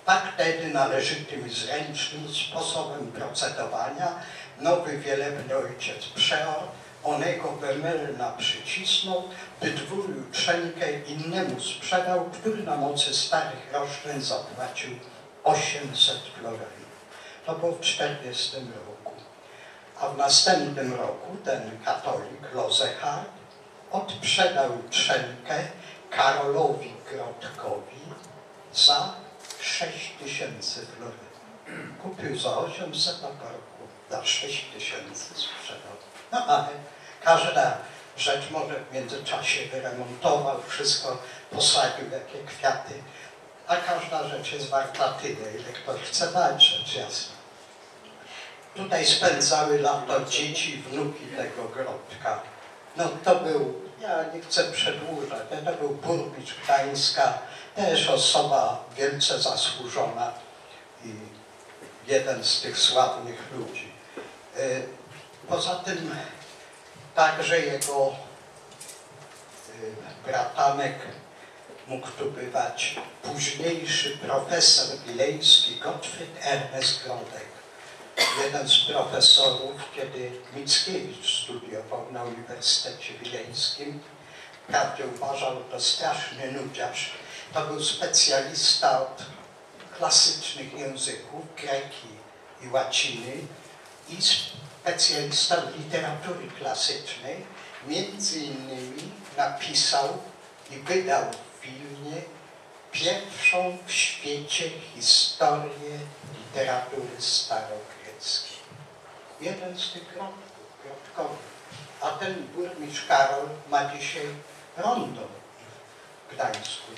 Tak wtedy należytym i zręcznym sposobem procedowania nowy wielebny ojciec przeor onego Bemelna przycisnął, by dwór Jutrzenkę innemu sprzedał, który na mocy starych roszczeń zapłacił 800 florin. To było w 40 roku. A w następnym roku ten katolik Lozechard odprzedał Jutrzenkę Karolowi Grodkowi za 6 tysięcy florin. Kupił za 800, a roku za 6 tysięcy sprzedał. No ale każda rzecz może w międzyczasie wyremontował, wszystko posadził, jakie kwiaty. A każda rzecz jest warta tyle, ile ktoś chce dać, rzecz jasna. Tutaj spędzały lato dzieci, wnuki tego Grodka. No to był, ja nie chcę przedłużać, to był burmistrz Gdańska, też osoba wielce zasłużona i jeden z tych sławnych ludzi. E, poza tym Także jego y, bratanek mógł tu bywać późniejszy profesor wileński Gottfried Ernest Grodek. Jeden z profesorów, kiedy Mickiewicz studiował na Uniwersytecie Wileńskim, wprawdzie uważał to straszny nudziarz. To był specjalista od klasycznych języków, greki i łaciny i specjalista od literatury klasycznej. Między innymi napisał i wydał w Wilnie pierwszą w świecie historię literatury starogreckiej. Jeden z tych grodkowych. A ten burmistrz Karol ma dzisiaj rondo w Gdańsku.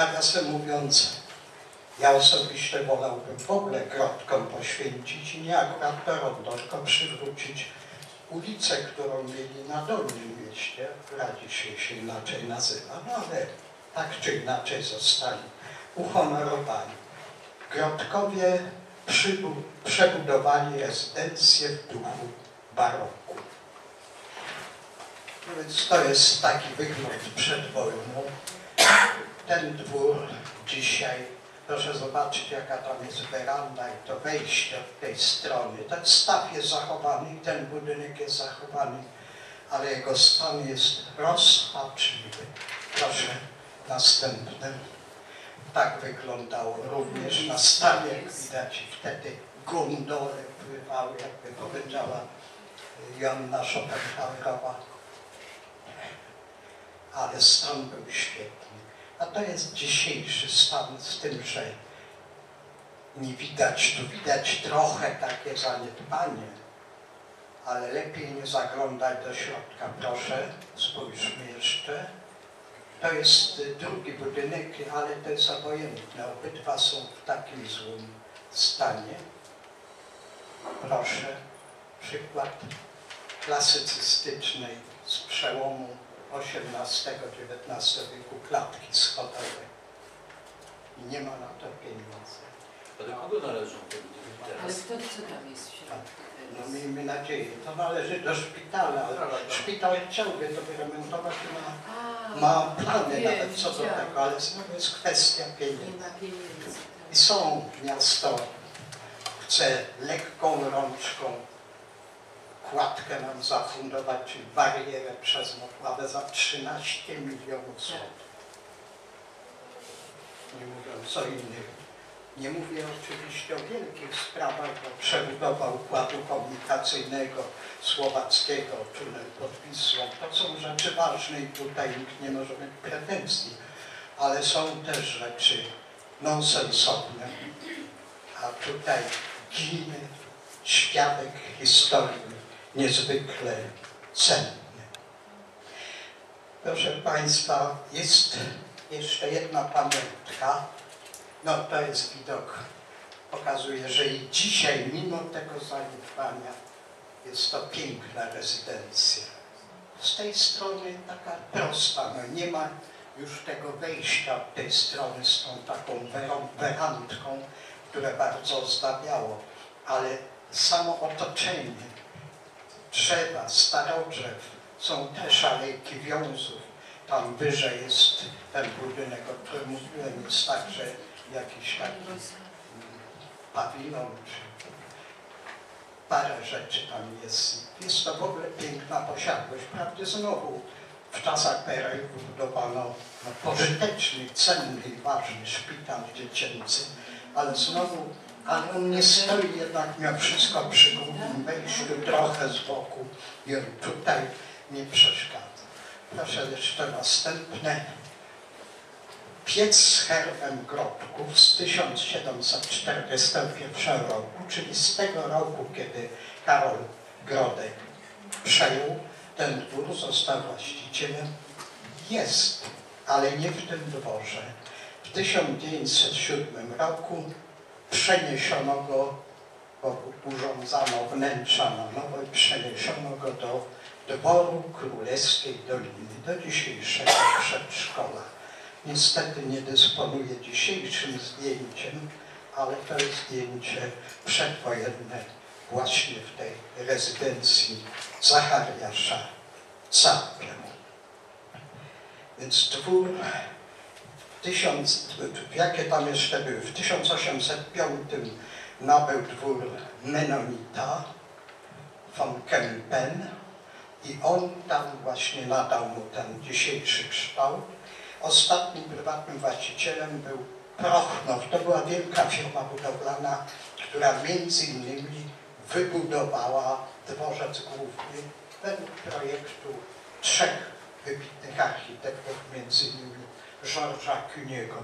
Nawiasem mówiąc, ja osobiście wolałbym w ogóle grodkom poświęcić i nie akurat to rondo, tylko przywrócić ulicę, którą mieli na Dolnym Mieście, która dzisiaj się inaczej nazywa, no ale tak czy inaczej zostali uhonorowani. Grodkowie przybu- przebudowali rezydencję w duchu baroku. Więc to jest taki wygląd przed wojną. Ten dwór dzisiaj, proszę zobaczyć jaka tam jest weranda i to wejście od tej strony. Ten staw jest zachowany ten budynek jest zachowany, ale jego stan jest rozpaczliwy. Proszę następny. Tak wyglądało również na stanie, jak widać wtedy gondole pływały, jakby powiedziała Joanna Schopenhauerowa. Ale stan był świetny. A to jest dzisiejszy stan z tym, że nie widać, tu widać trochę takie zaniedbanie, ale lepiej nie zaglądać do środka. Proszę, spójrzmy jeszcze. To jest drugi budynek, ale to jest obojętne. Obydwa są w takim złym stanie. Proszę, przykład klasycystycznej z przełomu XVIII-XIX wieku klatki schodowe. I nie ma na to pieniędzy. A do kogo należą te budynki Ale teraz? kto, co tam jest w środku? No miejmy nadzieję. To należy do szpitala, ale szpital chciałby to wyremontować i ma, A, ma plany wiem, nawet co do tego, ale znowu jest kwestia Nie pieniędzy. ma pieniędzy. I są miasto chce lekką rączką kładkę nam zafundować, czyli barierę przez Motławę za 13 milionów złotych. Nie mówiąc o innych. Nie mówię oczywiście o wielkich sprawach, bo przebudowa układu komunikacyjnego słowackiego, tunel pod Wisłą, to są rzeczy ważne i tutaj nikt nie może mieć pretensji, ale są też rzeczy nonsensowne. A tutaj ginie świadek historii niezwykle cenny. Proszę Państwa, jest jeszcze jedna pamiątka. No to jest widok, pokazuje, że i dzisiaj, mimo tego zaniedbania, jest to piękna rezydencja. Z tej strony taka prosta, no nie ma już tego wejścia od tej strony z tą taką werandką, które bardzo ozdabiało, ale samo otoczenie, drzewa, starodrzew, są też alejki wiązów. Tam wyżej jest ten budynek, o którym mówiłem, jest także jakiś taki pawilon, parę rzeczy tam jest. Jest to w ogóle piękna posiadłość. Wprawdzie znowu w czasach PRL wybudowano no, pożyteczny, cenny i ważny szpital dziecięcy, ale znowu, ale on nie stoi jednak mimo wszystko przy głównym wejściu, trochę z boku i on tutaj nie przeszkadza. Proszę jeszcze następne. Piec z herbem Grodków z 1741 roku, czyli z tego roku, kiedy Karol Grodek przejął ten dwór, został właścicielem, jest, ale nie w tym dworze. W 1907 roku przeniesiono go, bo urządzano wnętrza na nowo i przeniesiono go do dworu Królewskiej Doliny, do dzisiejszego przedszkola. Niestety nie dysponuję dzisiejszym zdjęciem, ale to jest zdjęcie przedwojenne właśnie w tej rezydencji Zachariasza Zabrę. Więc dwór w tysiąc, jakie tam jeszcze były? W 1805 nabył dwór Menonita von Kempen i on tam właśnie nadał mu ten dzisiejszy kształt. Ostatnim prywatnym właścicielem był Prochnow. To była wielka firma budowlana, która między innymi wybudowała dworzec główny według projektu trzech wybitnych architektów, między innymi Georgesa Cuniego.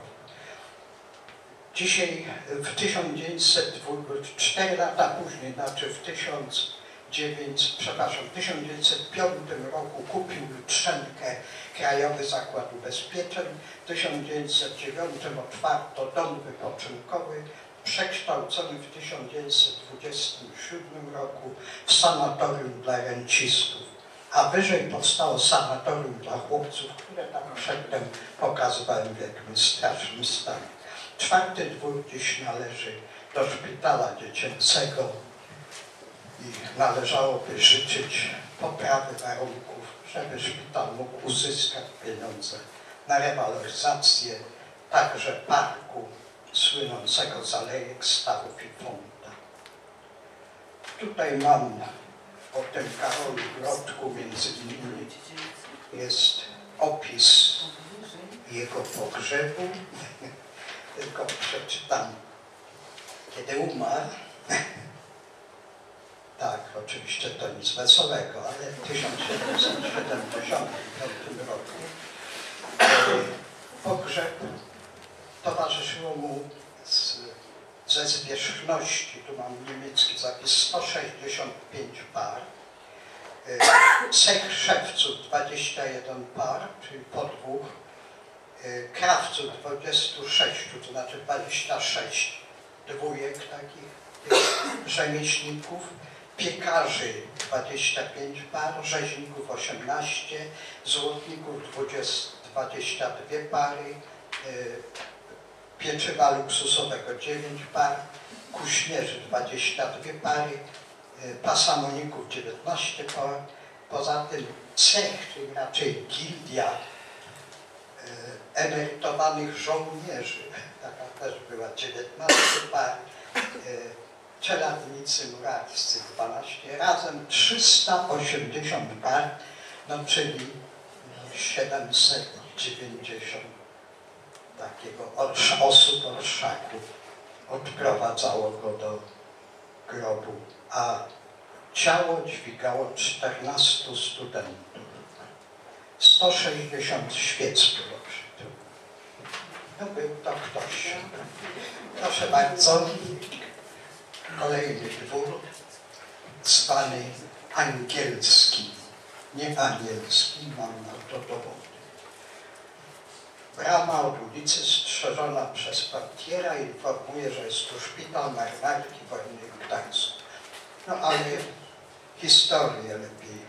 Dzisiaj w 1902, cztery lata później, znaczy w 1900, przepraszam, w 1905 roku kupił Jutrzenkę Krajowy Zakład Ubezpieczeń. W 1909 otwarto dom wypoczynkowy, przekształcony w 1927 roku w sanatorium dla rencistów. A wyżej powstało sanatorium dla chłopców, które tam przedtem pokazywałem w jakimś strasznym stanie. Czwarty dwór dziś należy do szpitala dziecięcego i należałoby życzyć poprawy warunków, żeby szpital mógł uzyskać pieniądze na rewaloryzację także parku słynącego z alejek stawów i fonta. Tutaj mam o tym Karolu Grodku między innymi jest opis jego pogrzebu, tylko przeczytam, kiedy umarł. Tak, oczywiście to nic wesołego, ale w 1775 roku e, pogrzeb towarzyszyło mu ze zwierzchności, tu mam niemiecki zapis, 165 par, e, trzech szewców 21 par, czyli po dwóch, e, krawców 26, to znaczy 26 dwójek takich rzemieślników, piekarzy 25 par, rzeźników 18, złotników 20, 22 pary, y, pieczywa luksusowego 9 par, kuśnierzy 22 pary, y, pasamoników 19 par, poza tym cech, czyli raczej gildia y, emerytowanych żołnierzy, taka też była 19 par, czeladnicy murarscy 12, razem 380 par, no czyli 790 takiego orsz, osób orszaków odprowadzało go do grobu, a ciało dźwigało 14 studentów. 160 świec było przy tym. No był to ktoś. Proszę bardzo, kolejny dwór, zwany angielski, nie anielski, mam na to dowody. Brama ulicy strzeżona przez portiera informuje, że jest tu szpital marynarki wojennej w Gdańsku. No ale historię lepiej.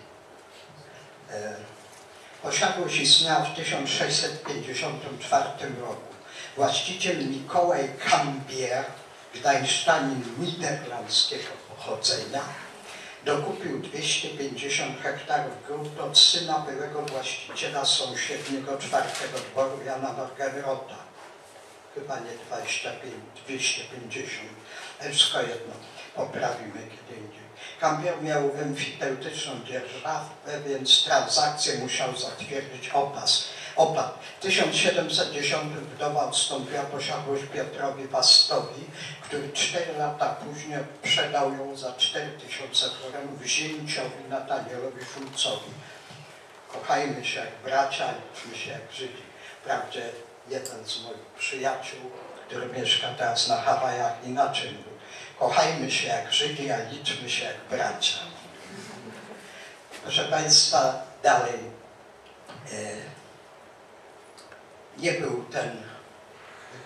E, posiadłość istniała w 1654 roku. Właściciel Mikołaj Cambier gdańszczanin niderlandzkiego pochodzenia, dokupił 250 hektarów gruntu od syna byłego właściciela sąsiedniego czwartego dworu Jana Margarota. Chyba nie 25, 250. Wszystko jedno, poprawimy kiedy indziej. Kampier miał emfiteutyczną dzierżawę, więc transakcję musiał zatwierdzić opas Opat. W 1710 wdowa odstąpiła posiadłość Piotrowi Wastowi, który cztery lata później przedał ją za 4000 florenów zięciowi Natanielowi Szulcowi. Kochajmy się jak bracia, liczmy się jak Żydzi. Wprawdzie jeden z moich przyjaciół, który mieszka teraz na Hawajach, inaczej mówił. Kochajmy się jak Żydzi, a liczmy się jak bracia. Proszę Państwa, dalej. Nie był ten,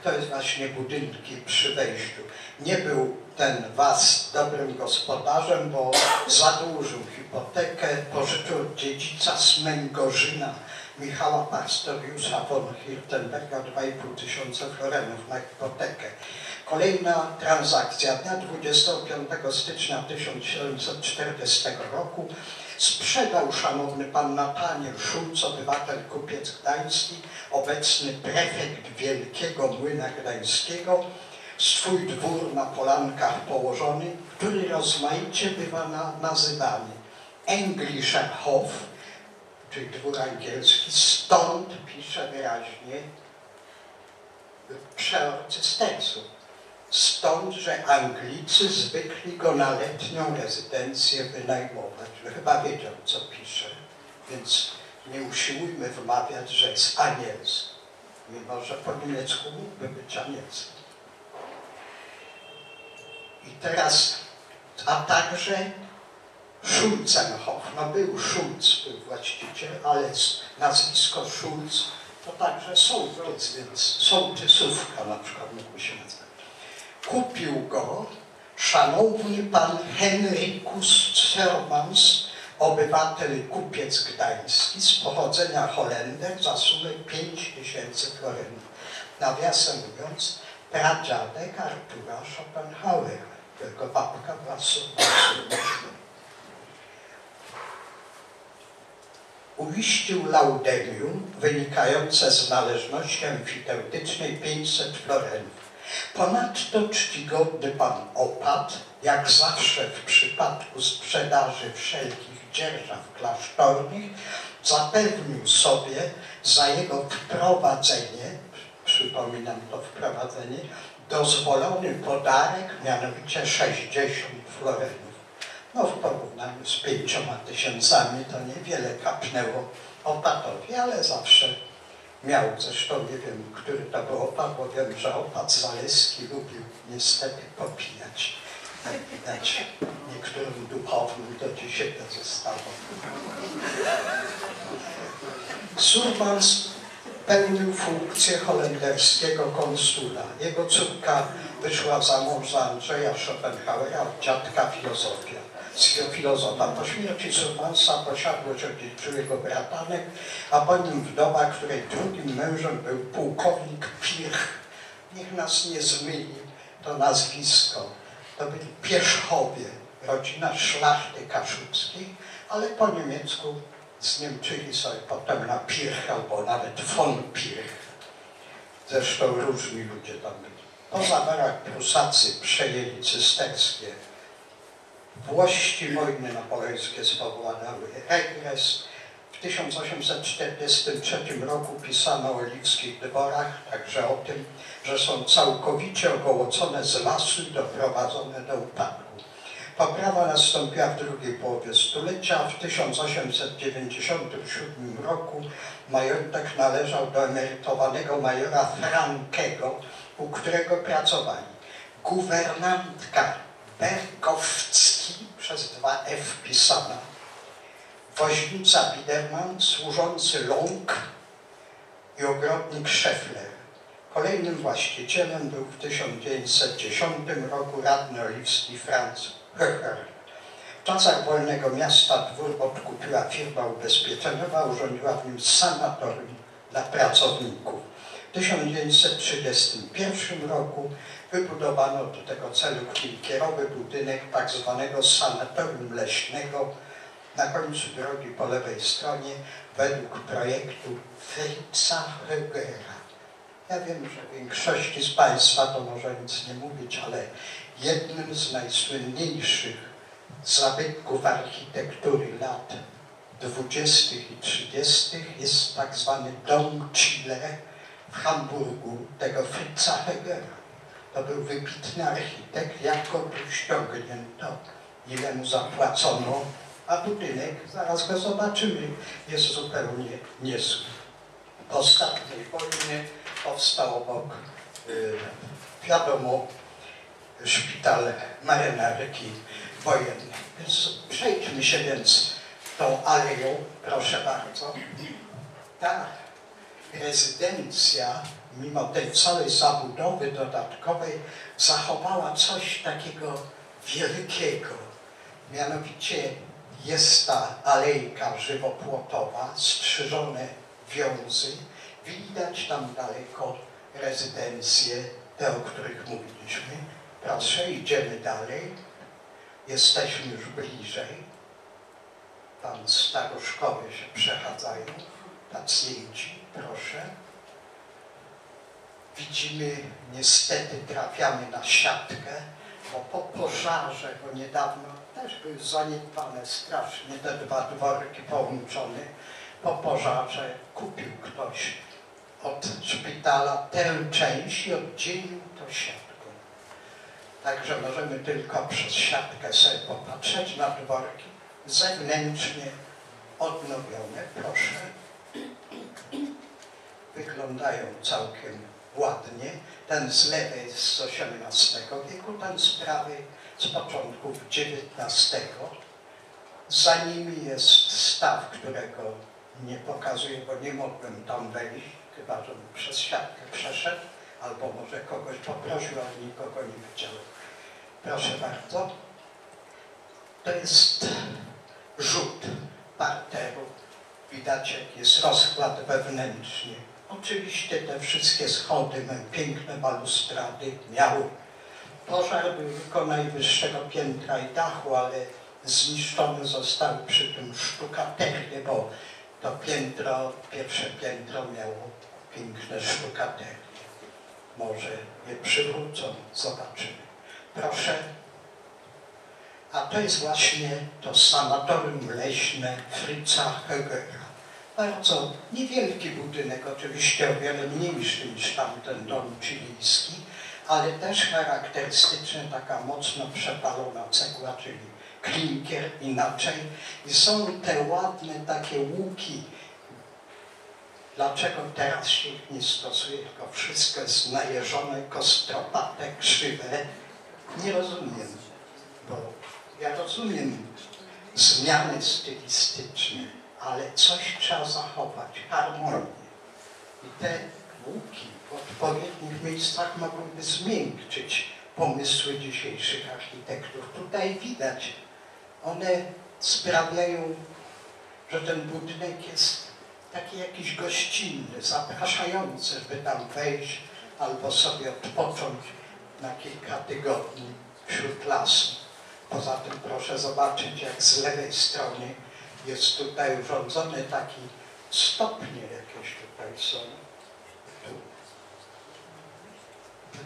to jest właśnie budynki przy wejściu, nie był ten was dobrym gospodarzem, bo zadłużył hipotekę, pożyczył dziedzica z Męgorzyna Michała Pastoriusza von Hirtenberga 2,5 tysiąca florenów na hipotekę. Kolejna transakcja dnia 25 stycznia 1740 roku sprzedał szanowny pan Nataniel Szulc, obywatel kupiec gdański, obecny prefekt Wielkiego Młyna Gdańskiego, swój dwór na Polankach położony, który rozmaicie bywa na, nazywany Englischer Hof, czyli dwór angielski, stąd pisze wyraźnie przeor. Stąd, że Anglicy zwykli go na letnią rezydencję wynajmować. No chyba wiedział, co pisze, więc nie usiłujmy wmawiać, że jest anielski, mimo że po niemiecku mógłby być anielski. I teraz, a także Schulzenhof, no był Schulz, był właściciel, ale nazwisko Schulz to także sołtys, więc sołtysówka na przykład mógłby się nazywać. Kupił go szanowny pan Henrykus Sermans, obywatel kupiec gdański z pochodzenia Holender sumę 5 tysięcy florynów. Nawiasem mówiąc, pradziadek Artura Schopenhauera, tylko babka była uiścił laudemium wynikające z należności emfiteutycznej 500 florenów. Ponadto czcigodny pan opat, jak zawsze w przypadku sprzedaży wszelkich dzierżaw klasztornych, zapewnił sobie za jego wprowadzenie, przypominam to wprowadzenie, dozwolony podarek, mianowicie 60 florenów. No w porównaniu z pięcioma tysiącami to niewiele kapnęło opatowi, ale zawsze miał, zresztą nie wiem, który to był opat, bo wiem, że opat Zaleski lubił niestety popijać. Jak widać, niektórym duchownym do dzisiaj to zostało. Surmans pełnił funkcję holenderskiego konsula. Jego córka wyszła za mąż Andrzeja Schopenhauera dziadka filozofia filozofa. Po śmierci Surmansa posiadłość odziedziczył jego bratanek, a po nim wdowa, której drugim mężem był pułkownik Pirch. Niech nas nie zmyli to nazwisko. To byli Pierzchowie, rodzina szlachty kaszubskiej, ale po niemiecku zniemczyli sobie potem na Pirch albo nawet von Pirch. Zresztą różni ludzie tam byli. Po zaborach Prusacy przejęli cysterskie Włości wojny napoleońskie spowodowały regres. W 1843 roku pisano o liwskich dworach, także o tym, że są całkowicie ogołocone z lasu i doprowadzone do upadku. Poprawa nastąpiła w drugiej połowie stulecia. W 1897 roku majątek należał do emerytowanego majora Frankego, u którego pracowali guwernantka Berkowski przez dwa F pisana, woźnica Biderman, służący Long i ogrodnik Scheffler. Kolejnym właścicielem był w 1910 roku radny oliwski Franz Höcher. W czasach wolnego miasta dwór odkupiła firma ubezpieczeniowa, urządziła w nim sanatorium dla pracowników. W 1931 roku wybudowano do tego celu kilkierowy budynek tak zwanego sanatorium leśnego na końcu drogi po lewej stronie według projektu Fritza Högera. Ja wiem, że większości z Państwa to może nic nie mówić, ale jednym z najsłynniejszych zabytków architektury lat 20. i 30. jest tak zwany Dom Chile w Hamburgu tego Fritza Högera. To był wybitny architekt, jak go tu ściągnięto, ile mu zapłacono, a budynek, zaraz go zobaczymy, jest zupełnie niezły. Po ostatniej wojnie powstał obok, y, wiadomo, szpital marynarki wojennej. Więc przejdźmy się więc tą aleją, proszę bardzo. Ta rezydencja mimo tej całej zabudowy dodatkowej, zachowała coś takiego wielkiego. Mianowicie jest ta alejka żywopłotowa, strzyżone wiązy. Widać tam daleko rezydencje, te, o których mówiliśmy. Proszę, idziemy dalej. Jesteśmy już bliżej. tam staruszkowie się przechadzają, pacjenci, proszę. Widzimy, niestety trafiamy na siatkę, bo po pożarze, bo niedawno też były zaniedbane strasznie te dwa dworki połączone, po pożarze kupił ktoś od szpitala tę część i oddzielił to siatką. Także możemy tylko przez siatkę sobie popatrzeć na dworki zewnętrznie odnowione, proszę. Wyglądają całkiem ładnie. Ten z lewej z XVIII wieku, ten z prawej z początków XIX. Za nimi jest staw, którego nie pokazuję, bo nie mogłem tam wejść, chyba żebym przez siatkę przeszedł, albo może kogoś poprosił, ale nikogo nie widziałem. Proszę bardzo. To jest rzut parteru. Widać, jak jest rozkład wewnętrzny. Oczywiście te wszystkie schody, piękne balustrady, miały. Pożar był tylko najwyższego piętra i dachu, ale zniszczone zostały przy tym sztukaterie, bo to piętro, pierwsze piętro miało piękne sztukaterie. Może je przywrócą, zobaczymy. Proszę. A to jest właśnie to sanatorium leśne Fritza Högera. Bardzo niewielki budynek, oczywiście o wiele mniejszy niż tamten dom chilijski, ale też charakterystyczny, taka mocno przepalona cegła, czyli klinkier inaczej. I są te ładne takie łuki. Dlaczego teraz się ich nie stosuje, tylko wszystko jest najeżone, kostropate, krzywe? Nie rozumiem, bo ja rozumiem zmiany stylistyczne, ale coś trzeba zachować, harmonię. I te łuki w odpowiednich miejscach mogłyby zmiękczyć pomysły dzisiejszych architektów. Tutaj widać, one sprawiają, że ten budynek jest taki jakiś gościnny, zapraszający, by tam wejść albo sobie odpocząć na kilka tygodni wśród lasu. Poza tym proszę zobaczyć, jak z lewej strony jest tutaj urządzony taki stopnie jakieś tutaj są.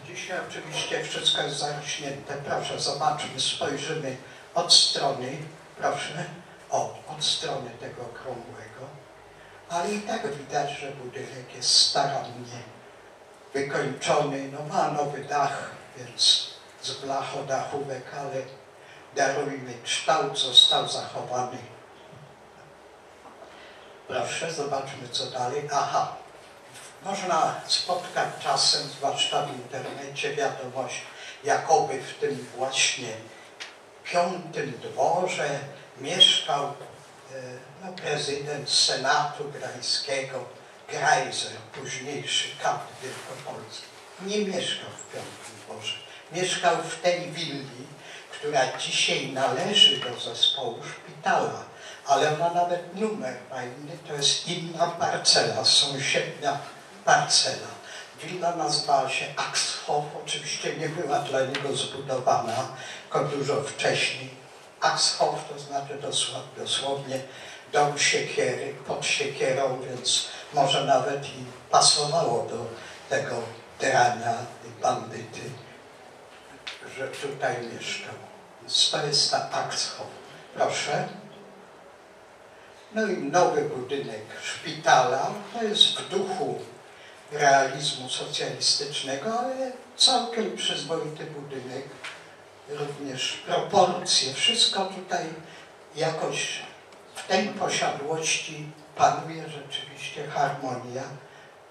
Dzisiaj oczywiście wszystko jest zarośnięte. Proszę, zobaczmy, spojrzymy od strony, proszę, o, od strony tego okrągłego. Ale i tak widać, że budynek jest starannie wykończony. No ma nowy dach, więc z blachodachówek, ale darujmy, kształt został zachowany. Proszę, zobaczmy co dalej. Aha, można spotkać czasem, zwłaszcza w internecie, wiadomość, jakoby w tym właśnie piątym dworze mieszkał e, no, prezydent Senatu Grańskiego, Greiser, późniejszy kat wielkopolski. Nie mieszkał w piątym dworze. Mieszkał w tej willi, która dzisiaj należy do zespołu szpitala, ale ona nawet numer ma inny, to jest inna parcela, sąsiednia parcela. Willa nazywała się Axhof, oczywiście nie była dla niego zbudowana, tylko dużo wcześniej. Axhof to znaczy dosłownie, dosłownie dom siekiery, pod siekierą, więc może nawet i pasowało do tego drania i bandyty, że tutaj mieszkał. Więc to jest ta. Proszę. No i nowy budynek szpitala, to jest w duchu realizmu socjalistycznego, ale całkiem przyzwoity budynek, również proporcje, wszystko tutaj jakoś w tej posiadłości panuje rzeczywiście harmonia.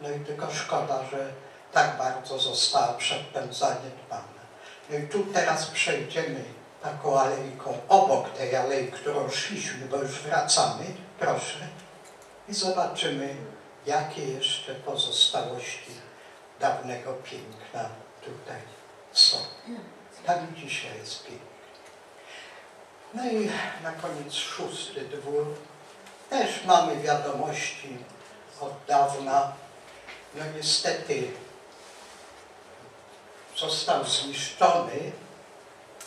No i tylko szkoda, że tak bardzo została przedtem zaniedbana. No i tu teraz przejdziemy taką alejką obok tej alei, którą szliśmy, bo już wracamy, proszę, i zobaczymy, jakie jeszcze pozostałości dawnego piękna tutaj są. Tam dzisiaj jest pięknie. No i na koniec szósty dwór. Też mamy wiadomości od dawna. No niestety został zniszczony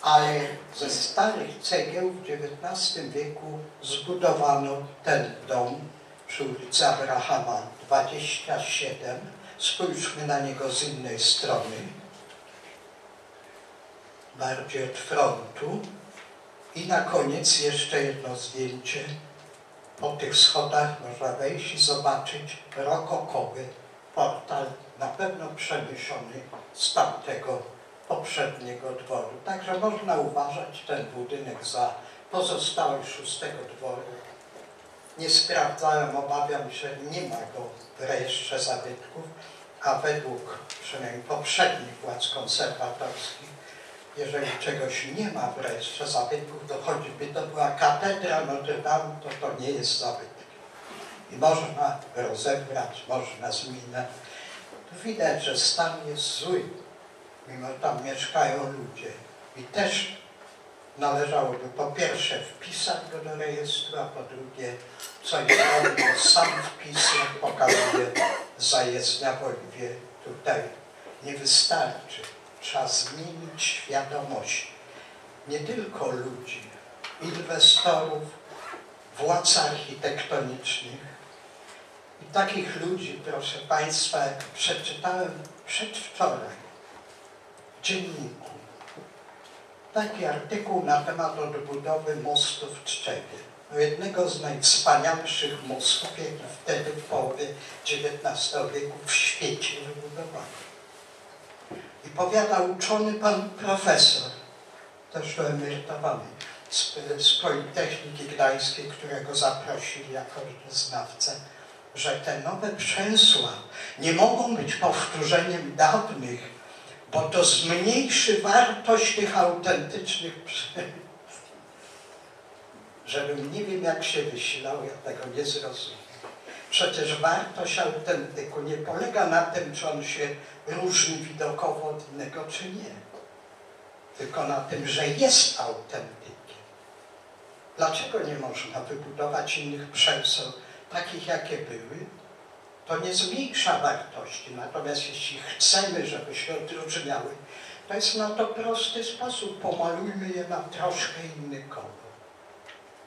ale ze starych cegieł w XIX wieku zbudowano ten dom przy ulicy Abrahama 27. Spójrzmy na niego z innej strony, bardziej od frontu. I na koniec jeszcze jedno zdjęcie. Po tych schodach można wejść i zobaczyć rokokowy portal, na pewno przeniesiony z tamtego poprzedniego dworu. Także można uważać ten budynek za pozostały szóstego dworu. Nie sprawdzałem, obawiam się, nie ma go w rejestrze zabytków, a według przynajmniej poprzednich władz konserwatorskich, jeżeli czegoś nie ma w rejestrze zabytków, to choćby to była katedra Notre Dame, to to nie jest zabytek. I można rozebrać, można zmieniać. Tu widać, że stan jest zły, mimo tam mieszkają ludzie. I też należałoby po pierwsze wpisać go do rejestru, a po drugie coś zrobić, bo sam wpis, pokazuje zajezdnia w Oliwie, tutaj nie wystarczy. Trzeba zmienić świadomość nie tylko ludzi, inwestorów, władz architektonicznych. I takich ludzi, proszę Państwa, przeczytałem przedwczoraj w dzienniku, taki artykuł na temat odbudowy mostu w Tczewie. Jednego z najwspanialszych mostów, jaki wtedy w połowie XIX wieku w świecie wybudowano. I powiada uczony pan profesor, też to emerytowany, z, z Politechniki Gdańskiej, którego zaprosili jako znawcę, że te nowe przemysła nie mogą być powtórzeniem dawnych, bo to zmniejszy wartość tych autentycznych Żebym nie wiem jak się wysilał, ja tego nie zrozumiem. Przecież wartość autentyku nie polega na tym, czy on się różni widokowo od innego, czy nie. Tylko na tym, że jest autentykiem. Dlaczego nie można wybudować innych przemysłów takich, jakie były? To nie zmniejsza wartości. Natomiast jeśli chcemy, żeby się odróżniały, to jest na to prosty sposób. Pomalujmy je na troszkę inny kolor.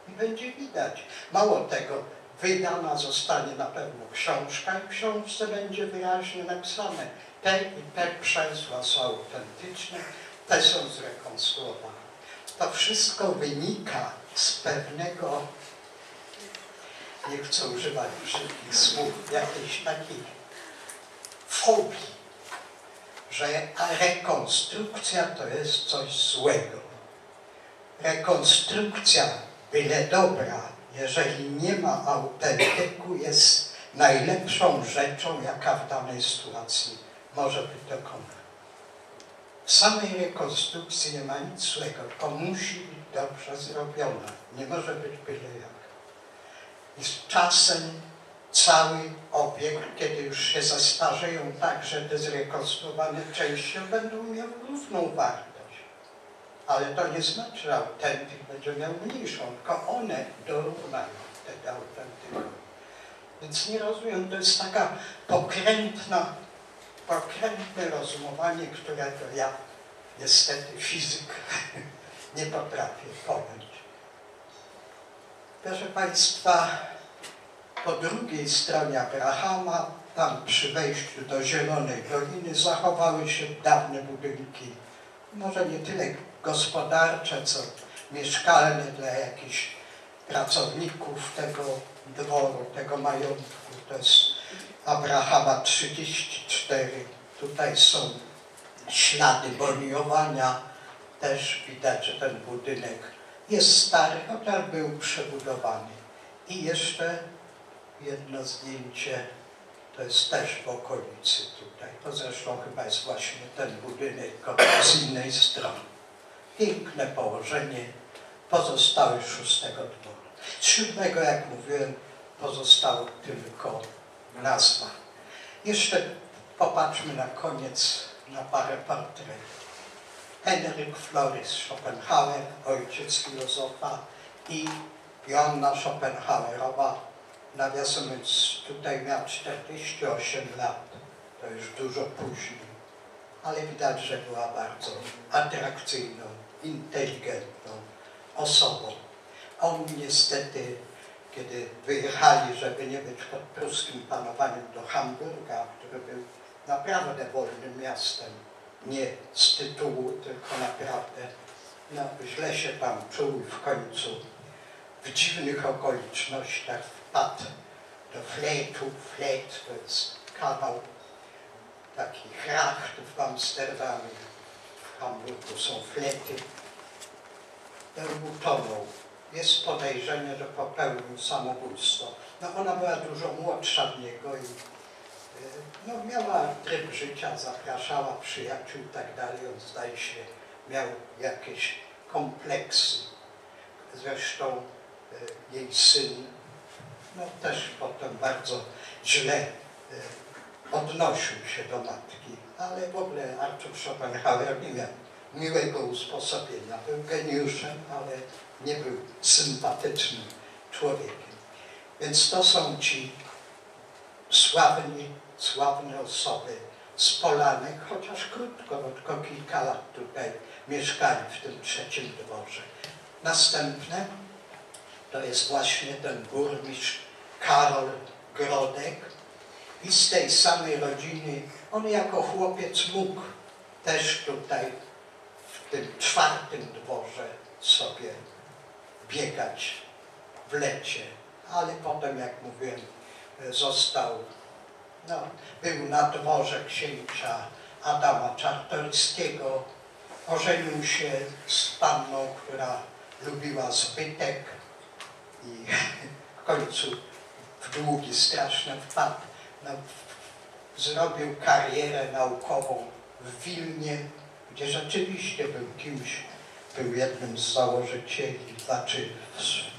I będzie widać. Mało tego, wydana zostanie na pewno książka i w książce będzie wyraźnie napisane te i te przęsła są autentyczne, te są zrekonstruowane. To wszystko wynika z pewnego, nie chcę używać brzydkich słów, jakiejś takiej fobii, że rekonstrukcja to jest coś złego. Rekonstrukcja, byle dobra, jeżeli nie ma autentyku, jest najlepszą rzeczą, jaka w danej sytuacji może być dokonana. W samej rekonstrukcji nie ma nic złego, to musi być dobrze zrobiona, nie może być byle z czasem cały obiekt, kiedy już się zastarzeją tak, że te zrekonstruowane części będą miały równą wartość. Ale to nie znaczy, że autentyk będzie miał mniejszą, tylko one dorównają wtedy autentykowi. Więc nie rozumiem, to jest taka pokrętna, pokrętne rozumowanie, którego ja niestety fizyk nie potrafię pojąć. Proszę Państwa, po drugiej stronie Abrahama, tam przy wejściu do Zielonej Doliny zachowały się dawne budynki, może nie tyle gospodarcze, co mieszkalne dla jakichś pracowników tego dworu, tego majątku. To jest Abrahama 34. Tutaj są ślady boniowania. Też widać, że ten budynek jest stary, chociaż był przebudowany. I jeszcze jedno zdjęcie, to jest też w okolicy tutaj. To zresztą chyba jest właśnie ten budynek z innej strony. Piękne położenie pozostały szóstego dworu. Siódmego, jak mówiłem, pozostało tylko nazwa. Jeszcze popatrzmy na koniec na parę portretów. Henryk Floris Schopenhauer, ojciec filozofa i Joanna Schopenhauerowa, nawiasem mówiąc, tutaj miał 48 lat, to już dużo później, ale widać, że była bardzo atrakcyjną inteligentną osobą. On niestety, kiedy wyjechali, żeby nie być pod pruskim panowaniem do Hamburga, który był naprawdę wolnym miastem, nie z tytułu, tylko naprawdę no, źle się tam czuł i w końcu w dziwnych okolicznościach wpadł do Fletu. Flet to jest kanał takich rachtów w Amsterdamie. W Hamburgu są flety. Utonął. Jest podejrzenie, że popełnił samobójstwo. No ona była dużo młodsza od niego i no, miała tryb życia, zapraszała przyjaciół i tak dalej. On zdaje się miał jakieś kompleksy. Zresztą y, jej syn no, też potem bardzo źle y, odnosił się do matki, ale w ogóle Arthur Schopenhauer nie miał miłego usposobienia. Był geniuszem, ale nie był sympatycznym człowiekiem. Więc to są ci sławni, sławne osoby z Polanek, chociaż krótko, bo tylko kilka lat tutaj mieszkali w tym trzecim dworze. Następne to jest właśnie ten burmistrz Karol Grodek i z tej samej rodziny on jako chłopiec mógł też tutaj w tym czwartym dworze sobie biegać w lecie, ale potem, jak mówiłem, został, no, był na dworze księcia Adama Czartoryskiego, ożenił się z panną, która lubiła zbytek i w końcu w długi straszny wpadł. No, zrobił karierę naukową w Wilnie, gdzie rzeczywiście był kimś, był jednym z założycieli, znaczy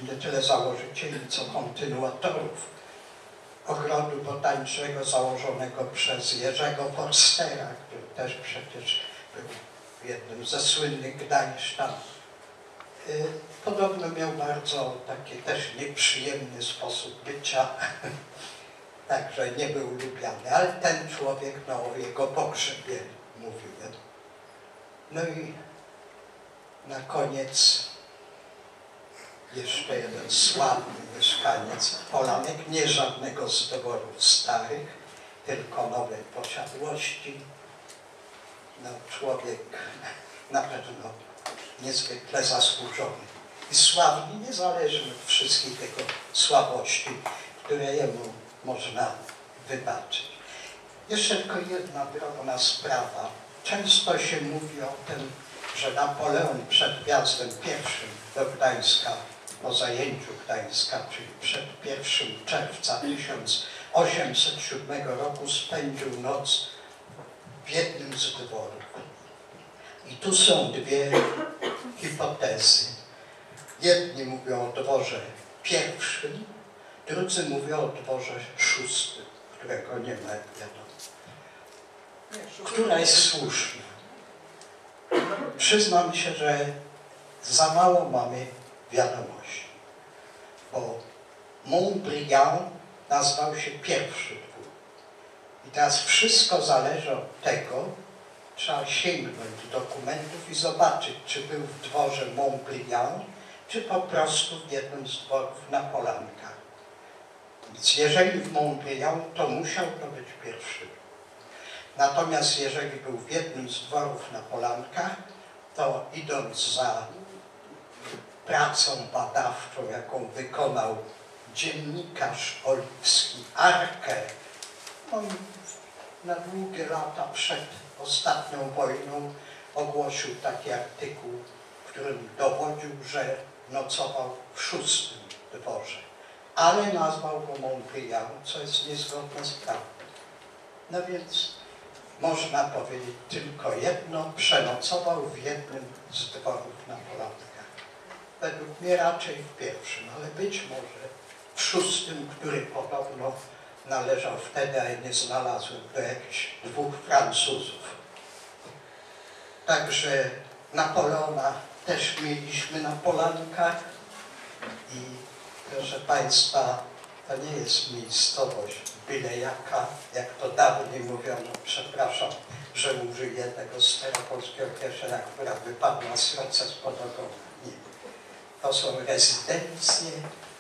nie tyle założycieli, co kontynuatorów ogrodu botanicznego założonego przez Jerzego Forstera, który też przecież był jednym ze słynnych Gdańszczan. Y, Podobno miał bardzo taki też nieprzyjemny sposób bycia, także nie był lubiany, ale ten człowiek, no o jego pogrzebie mówiłem. No i na koniec jeszcze jeden sławny mieszkaniec Polanek, nie żadnego z dworów starych, tylko nowej posiadłości. No, człowiek na pewno niezwykle zasłużony i sławny, niezależny od wszystkich jego słabości, które jemu można wybaczyć. Jeszcze tylko jedna drobna sprawa. Często się mówi o tym, że Napoleon przed wjazdem pierwszym do Gdańska, po zajęciu Gdańska, czyli przed 1 czerwca 1807 roku spędził noc w jednym z dworów. I tu są dwie hipotezy. Jedni mówią o dworze pierwszym, drudzy mówią o dworze szóstym, którego nie ma wiadomo. Która jest słuszna? Przyznam się, że za mało mamy wiadomości, bo Montbriand nazwał się pierwszy dwór. I teraz wszystko zależy od tego, trzeba sięgnąć do dokumentów i zobaczyć, czy był w dworze Montbriand, czy po prostu w jednym z dworów na Polankach. Więc jeżeli w Montbriand, to musiał to być pierwszy. Natomiast jeżeli był w jednym z dworów na Polankach, to idąc za pracą badawczą, jaką wykonał dziennikarz Oliwski Arkę, on na długie lata przed ostatnią wojną ogłosił taki artykuł, w którym dowodził, że nocował w szóstym dworze, ale nazwał go Montpellier, co jest niezgodne z prawdą. No więc można powiedzieć tylko jedno, przenocował w jednym z dworów na Polatkach. Według mnie raczej w pierwszym, ale być może w szóstym, który podobno należał wtedy, a nie znalazłem, do jakichś dwóch Francuzów. Także Napoleona też mieliśmy na Polankach i proszę Państwa, to nie jest miejscowość byle jaka, jak to dawniej mówiono, przepraszam, że użyję tego staropolskiego określenia, która wypadła z serca spod ogona. To są rezydencje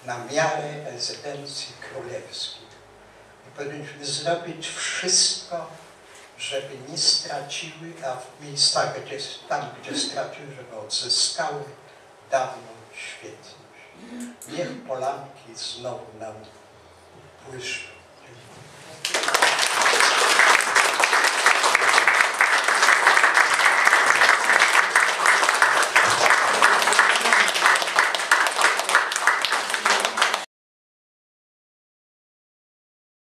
na miarę rezydencji królewskich. I powinniśmy zrobić wszystko, żeby nie straciły, a w miejscach, gdzie, tam gdzie straciły, żeby odzyskały dawną świetność. Niech Polanki znowu nam błyszczą.